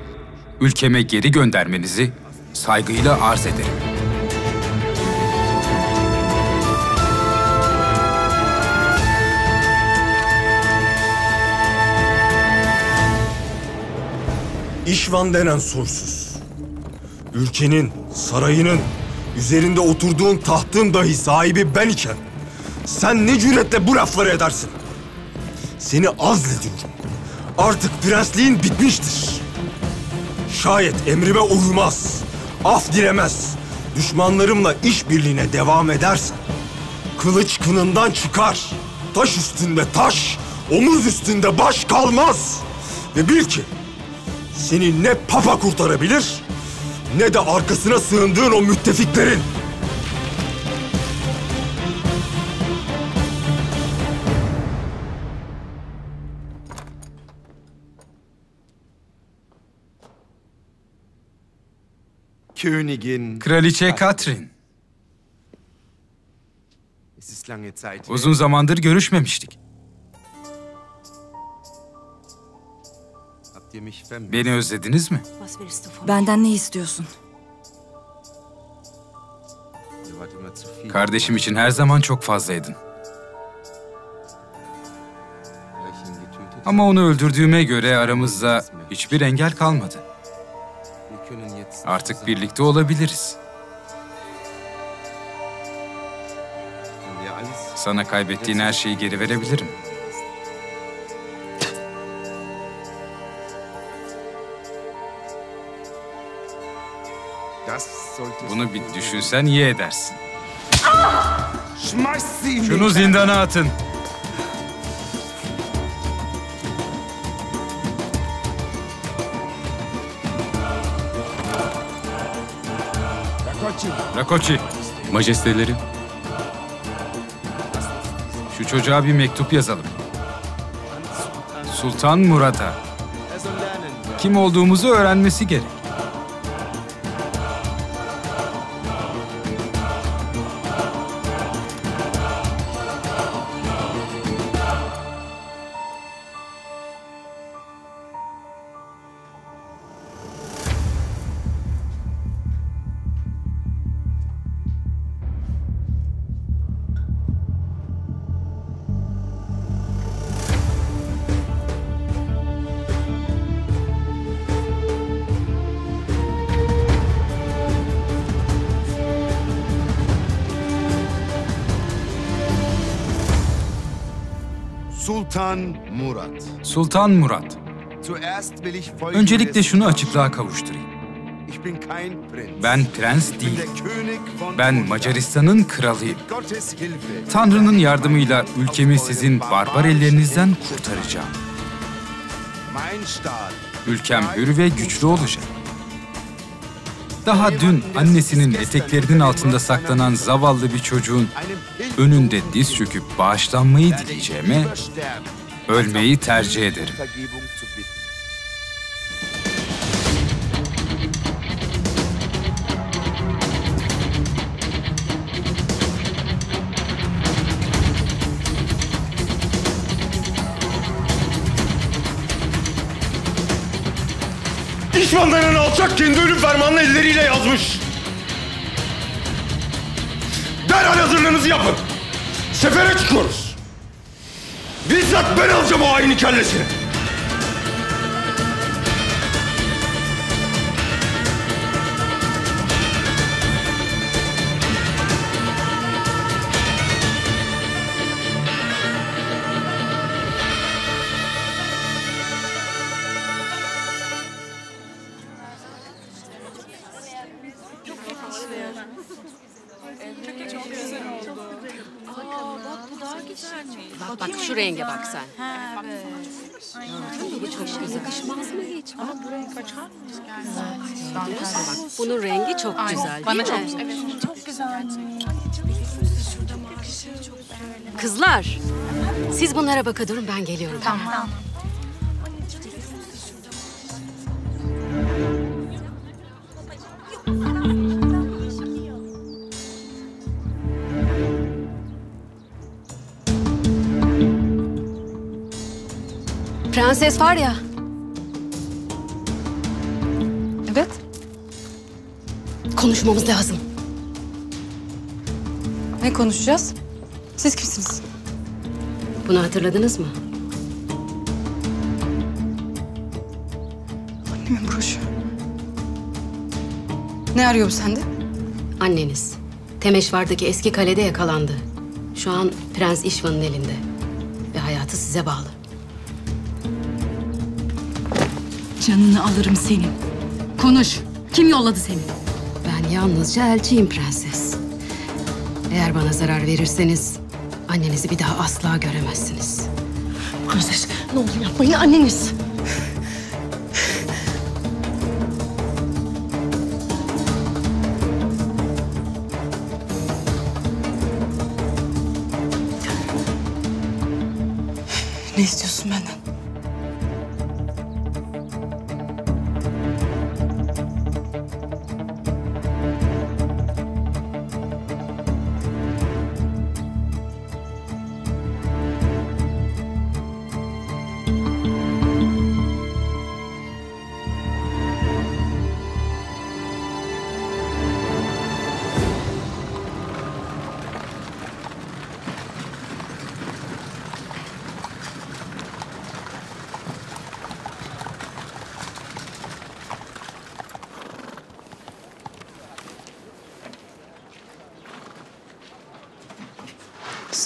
ülkeme geri göndermenizi saygıyla arz ederim. İşvan denen soysuz. Ülkenin, sarayının, üzerinde oturduğun tahtın dahi sahibi ben iken sen ne cüretle bu lafları edersin? Seni azlediyorum. Artık prensliğin bitmiştir. Şayet emrime uymaz, af dilemez, düşmanlarımla işbirliğine devam edersen kılıç kınından çıkar. Taş üstünde taş, omuz üstünde baş kalmaz. Ve bil ki seni ne papa kurtarabilir ne de arkasına sığındığın o müttefiklerin. Königin. Kraliçe Katrin, Es ist lange Zeit. uzun zamandır görüşmemiştik. Beni özlediniz mi? Benden ne istiyorsun? Kardeşim için her zaman çok fazlaydın. Ama onu öldürdüğüme göre aramızda hiçbir engel kalmadı. Artık birlikte olabiliriz. Sana kaybettiğin her şeyi geri verebilirim. Bunu bir düşünsen iyi edersin. Şunu zindana atın. Rakoçi. Majesteleri. Şu çocuğa bir mektup yazalım. Sultan Murat'a. Kim olduğumuzu öğrenmesi gerek. Sultan Murat. Öncelikle şunu açıklığa kavuşturayım. Ben prens değil. Ben. Macaristan'ın kralıyım. Tanrı'nın yardımıyla ülkemi sizin barbar ellerinizden kurtaracağım. Ülkem hür ve güçlü olacak. Daha dün annesinin eteklerinin altında saklanan zavallı bir çocuğun önünde diz çöküp bağışlanmayı dileyeceğime Ölmeyi tercih ederim. Düşmanlarını alçak kendi ölüm fermanını elleriyle yazmış. Derhal hazırlığınızı yapın. Sefere çıkıyoruz. Bizzat ben alacağım o haini kellesini. Bak şu renge bak sen. Bu çok güzel. Yakışmaz mı hiç? Aa, buraya kaçar Diyorsun bak bunun rengi çok Aynen. güzel Bana çok- evet, çok güzel. Kızlar siz bunlara baka durun ben geliyorum. Tamam. Prenses var ya. Evet. Konuşmamız lazım. Ne konuşacağız? Siz kimsiniz? Bunu hatırladınız mı? Annemin broşu. Ne arıyor bu sende? Anneniz. Temeşvar'daki eski kalede yakalandı. Şu an Prens İşvan'ın elinde. Ve hayatı size bağlı. Canını alırım senin. Konuş. Kim yolladı seni? Ben yalnızca elçiyim prenses. Eğer bana zarar verirseniz annenizi bir daha asla göremezsiniz. Prenses ne olur yapmayın anneniz.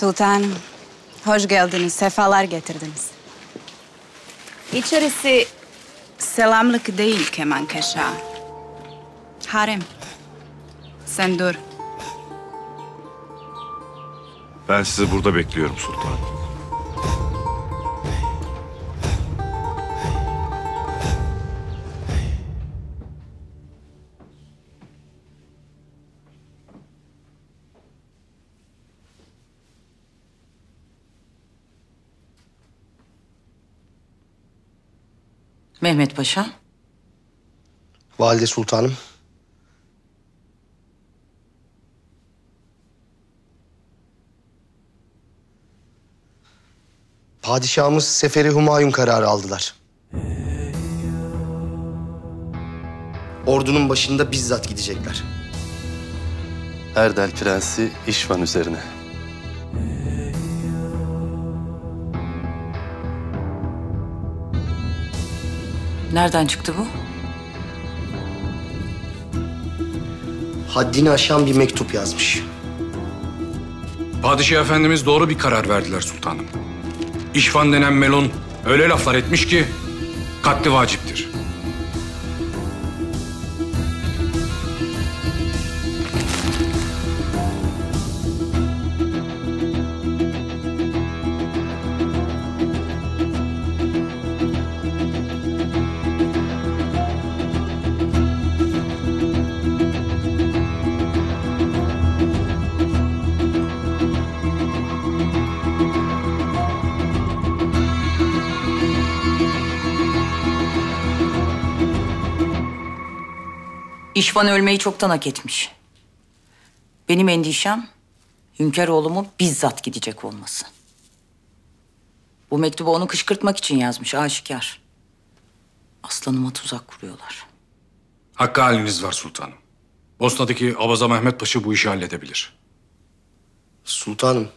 Sultanım, hoş geldiniz, sefalar getirdiniz. İçerisi selamlık değil kemankeşa. Harem. Sen dur. Ben sizi burada bekliyorum sultanım. Mehmet Paşa. Valide Sultanım. Padişahımız Seferi Humayun kararı aldılar. Ordunun başında bizzat gidecekler. Erdel Prensi İşvan üzerine. Nereden çıktı bu? Haddini aşan bir mektup yazmış. Padişah Efendimiz doğru bir karar verdiler sultanım. İşvan denen melon öyle laflar etmiş ki katli vaciptir. İşvan ölmeyi çoktan hak etmiş. Benim endişem Hünkâroğlu'mun bizzat gidecek olması. Bu mektubu onu kışkırtmak için yazmış aşikar. Aslanıma tuzak kuruyorlar. Hakkı haliniz var sultanım. Bosna'daki Abaza Mehmet Paşa bu işi halledebilir. Sultanım,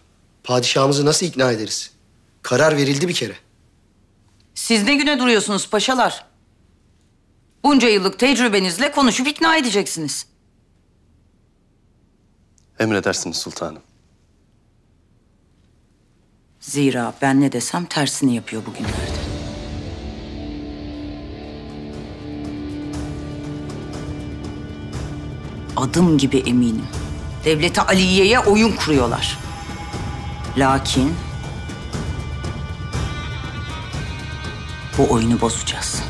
padişahımızı nasıl ikna ederiz? Karar verildi bir kere. Siz ne güne duruyorsunuz paşalar? Bunca yıllık tecrübenizle konuşup ikna edeceksiniz. Emredersiniz sultanım. Zira ben ne desem tersini yapıyor bugünlerde. Adım gibi eminim. Devleti Aliye'ye oyun kuruyorlar. Lakin bu oyunu bozacağız.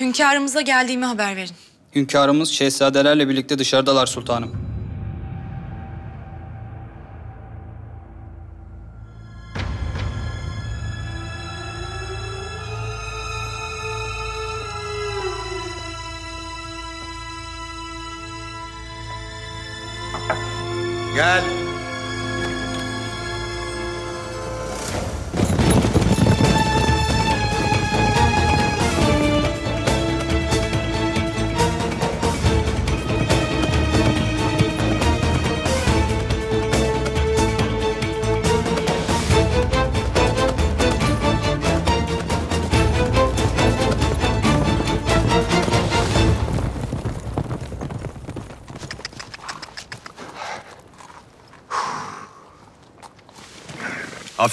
Hünkârımıza geldiğimi haber verin. Hünkârımız şehzadelerle birlikte dışarıdalar sultanım.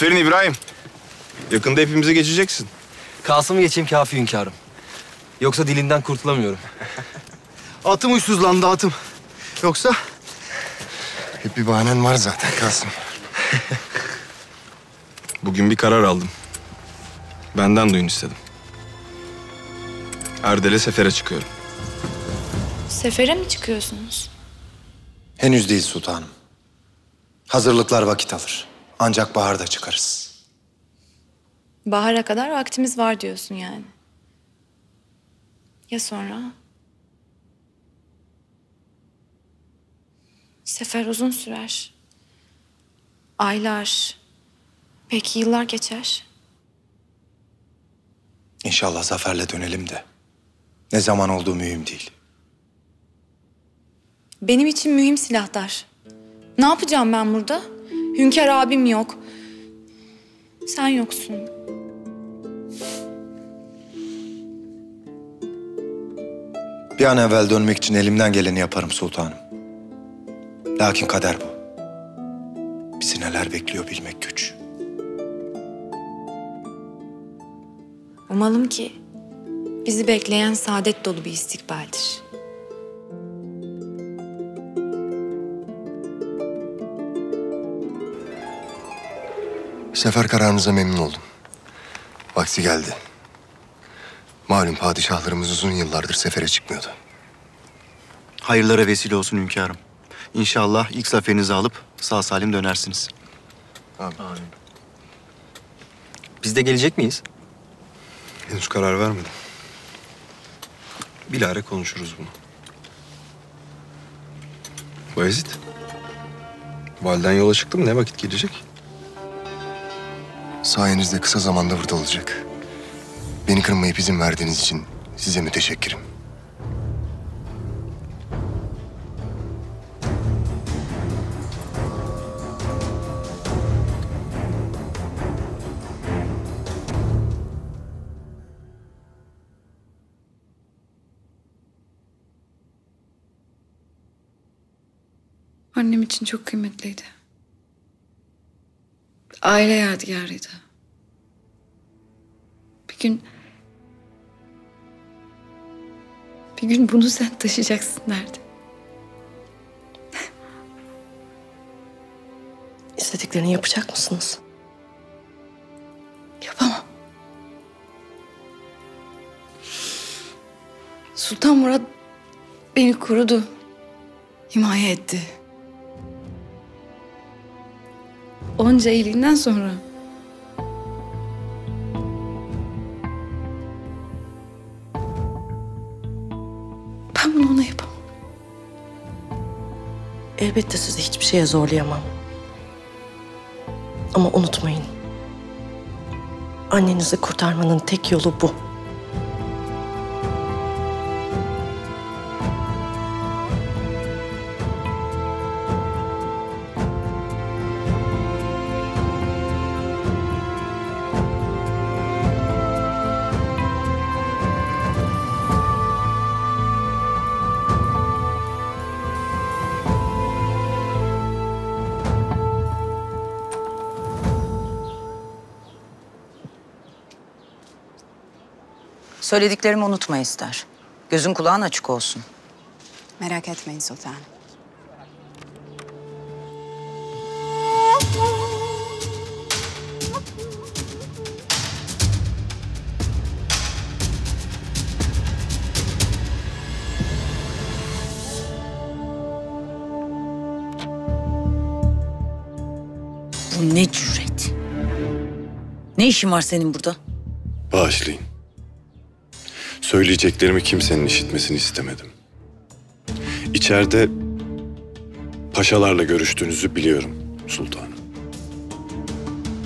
Aferin İbrahim. Yakında hepimize geçeceksin. Kasım'ı geçeyim kafi hünkârım. Yoksa dilinden kurtulamıyorum. Atım uysuzlandı atım. Yoksa? Hep bir bahanen var zaten Kasım. Bugün bir karar aldım. Benden duyun istedim. Erdel'e sefere çıkıyorum. Sefere mi çıkıyorsunuz? Henüz değil sultanım. Hazırlıklar vakit alır. Ancak baharda çıkarız. Bahara kadar vaktimiz var diyorsun yani. Ya sonra? Sefer uzun sürer. Aylar, belki yıllar geçer. İnşallah zaferle dönelim de. Ne zaman olduğu mühim değil. Benim için mühim silahlar. Ne yapacağım ben burada? Hünkâr abim yok. Sen yoksun. Bir an evvel dönmek için elimden geleni yaparım sultanım. Lakin kader bu. Bizi neler bekliyor bilmek güç. Umalım ki bizi bekleyen saadet dolu bir istikbaldir. Sefer kararınıza memnun oldum. Vakti geldi. Malum padişahlarımız uzun yıllardır sefere çıkmıyordu. Hayırlara vesile olsun hünkârım. İnşallah ilk zaferinizi alıp sağ salim dönersiniz. Amin. Biz de gelecek miyiz? Henüz karar vermedim. Bilahare konuşuruz bunu. Bayezid. Validen yola çıktım ne vakit gelecek? Sayenizde kısa zamanda burada olacak. Beni kırmayıp izin verdiğiniz için size müteşekkirim. Annem için çok kıymetliydi. Aile yadigarıydı. Bir gün... Bir gün bunu sen taşıyacaksın derdi. İstediklerini yapacak mısınız? Yapamam. Sultan Murat beni korudu. Himaye etti. Onca iyiliğinden sonra onu yapamam. Elbette sizi hiçbir şeye zorlayamam. Ama unutmayın. Annenizi kurtarmanın tek yolu bu. Söylediklerimi unutma Ester. Gözün kulağın açık olsun. Merak etmeyin sultanım. Bu ne cüret? Ne işin var senin burada? Bağışlayın. Söyleyeceklerimi kimsenin işitmesini istemedim. İçeride paşalarla görüştüğünüzü biliyorum sultanım.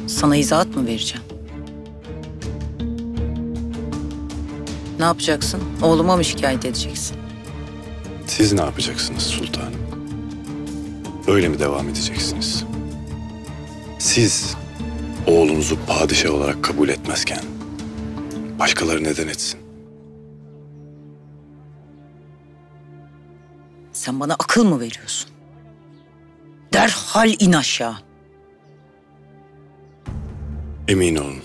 Sana izahat mı vereceğim? Ne yapacaksın? Oğluma mı şikayet edeceksin? Siz ne yapacaksınız sultanım? Böyle mi devam edeceksiniz? Siz oğlunuzu padişah olarak kabul etmezken başkaları neden etsin? Sen bana akıl mı veriyorsun? Derhal in aşağı. Emin olun.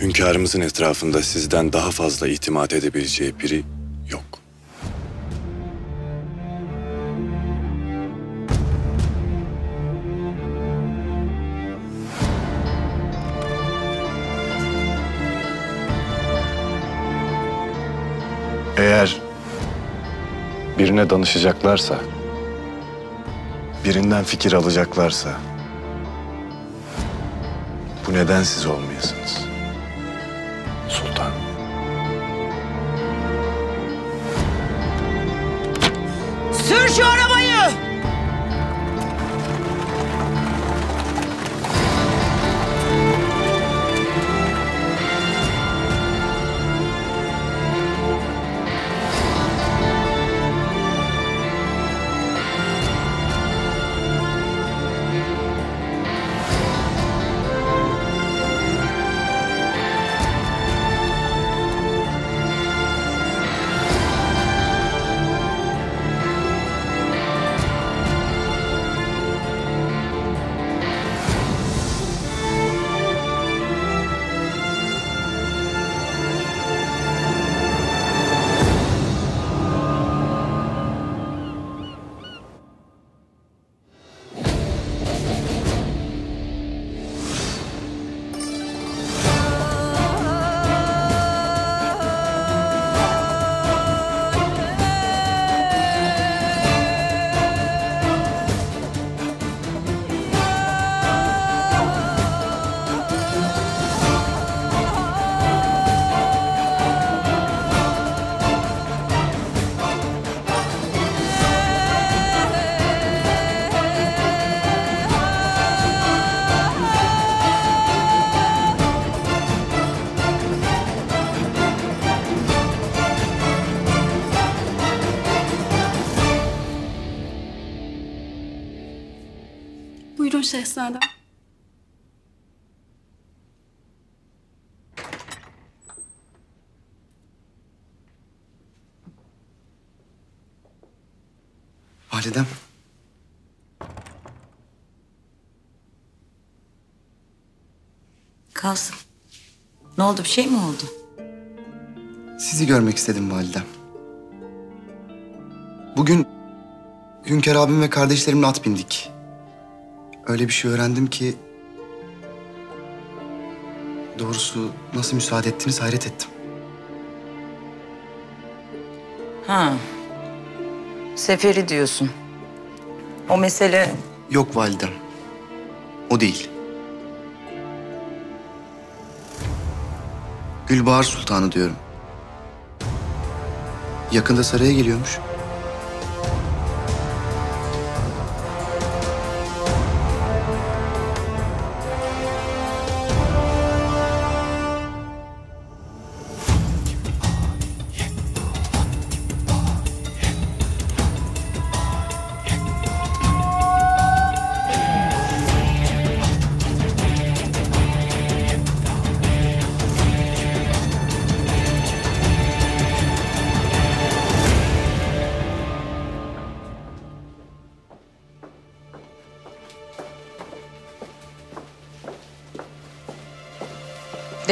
Hünkârımızın etrafında sizden daha fazla itimat edebileceği biri yok. Eğer birine danışacaklarsa, birinden fikir alacaklarsa bu neden siz olmayasınız? Şehzadem. Validem. Kalsın. Ne oldu bir şey mi oldu? Sizi görmek istedim validem. Bugün Hünkar abim ve kardeşlerimle at bindik. Öyle bir şey öğrendim ki... Doğrusu nasıl müsaade ettiniz hayret ettim. Ha. Seferi diyorsun. O mesele Yok validem. O değil. Gülbahar Sultanı diyorum. Yakında saraya geliyormuş.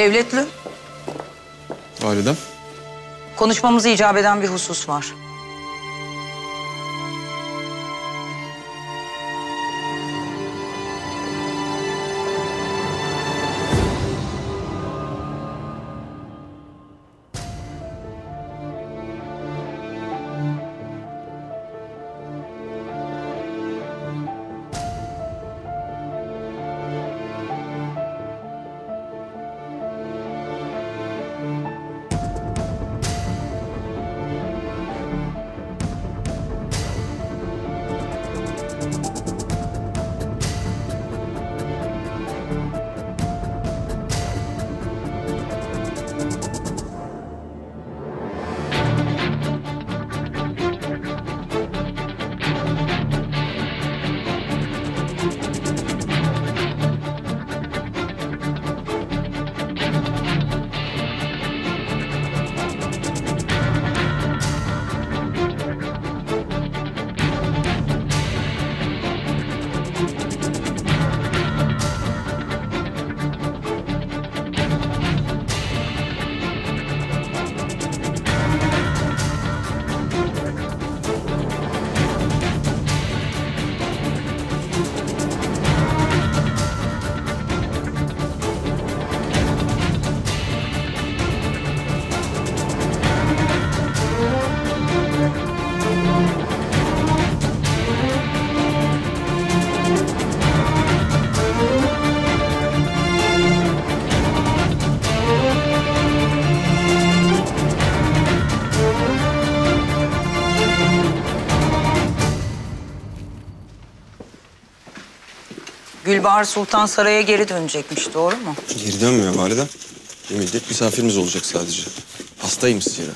Devletli, Validem. konuşmamızı icap eden bir husus var. Gülbahar Sultan saraya geri dönecekmiş, doğru mu? Geri dönmüyor validem. Bir müddet misafirimiz olacak sadece. Hastaymış zira.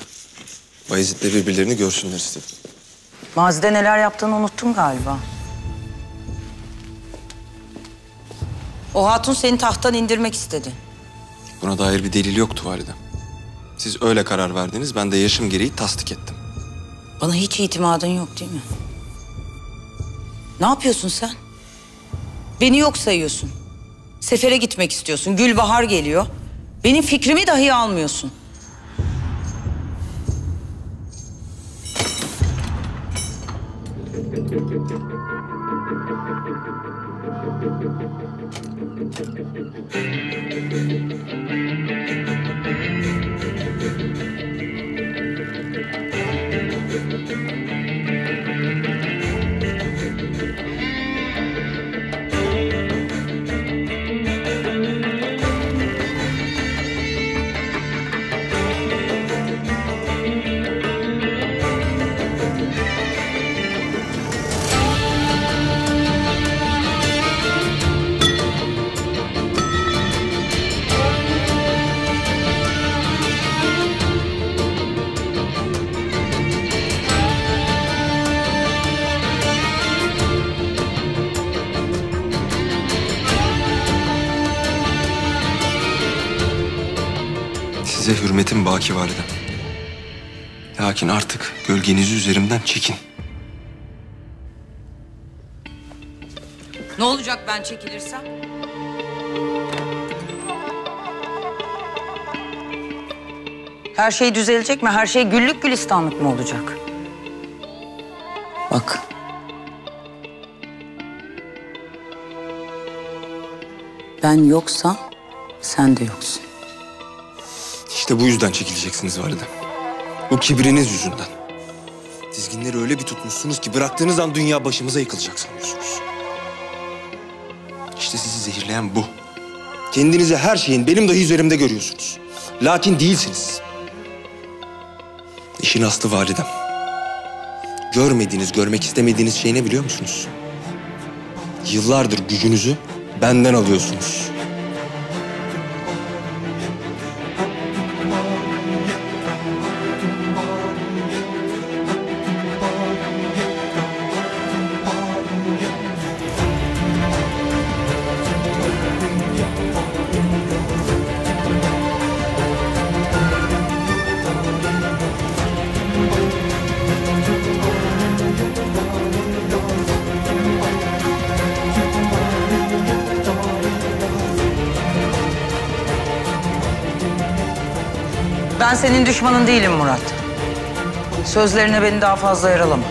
Bayezid'le birbirlerini görsünler istedim. Mazide neler yaptığını unuttun galiba. O hatun seni tahttan indirmek istedi. Buna dair bir delil yoktu validem. Siz öyle karar verdiniz, ben de yaşım gereği tasdik ettim. Bana hiç itimadın yok değil mi? Ne yapıyorsun sen? Beni yok sayıyorsun. Sefere gitmek istiyorsun. Gülbahar geliyor. Benim fikrimi dahi almıyorsun. Baki validem. Lakin artık gölgenizi üzerimden çekin. Ne olacak ben çekilirsem? Her şey düzelecek mi? Her şey güllük gülistanlık mı olacak? Bak. Ben yoksam sen de yoksun. İşte bu yüzden çekileceksiniz validem. Bu kibriniz yüzünden. Dizginleri öyle bir tutmuşsunuz ki bıraktığınız an dünya başımıza yıkılacak sanıyorsunuz. İşte sizi zehirleyen bu. Kendinizi her şeyin benim dahi üzerimde görüyorsunuz. Lakin değilsiniz. İşin aslı validem. Görmediğiniz, görmek istemediğiniz şey ne biliyor musunuz? Yıllardır gücünüzü benden alıyorsunuz. Düşmanın değilim Murat. Sözlerine beni daha fazla yaralama.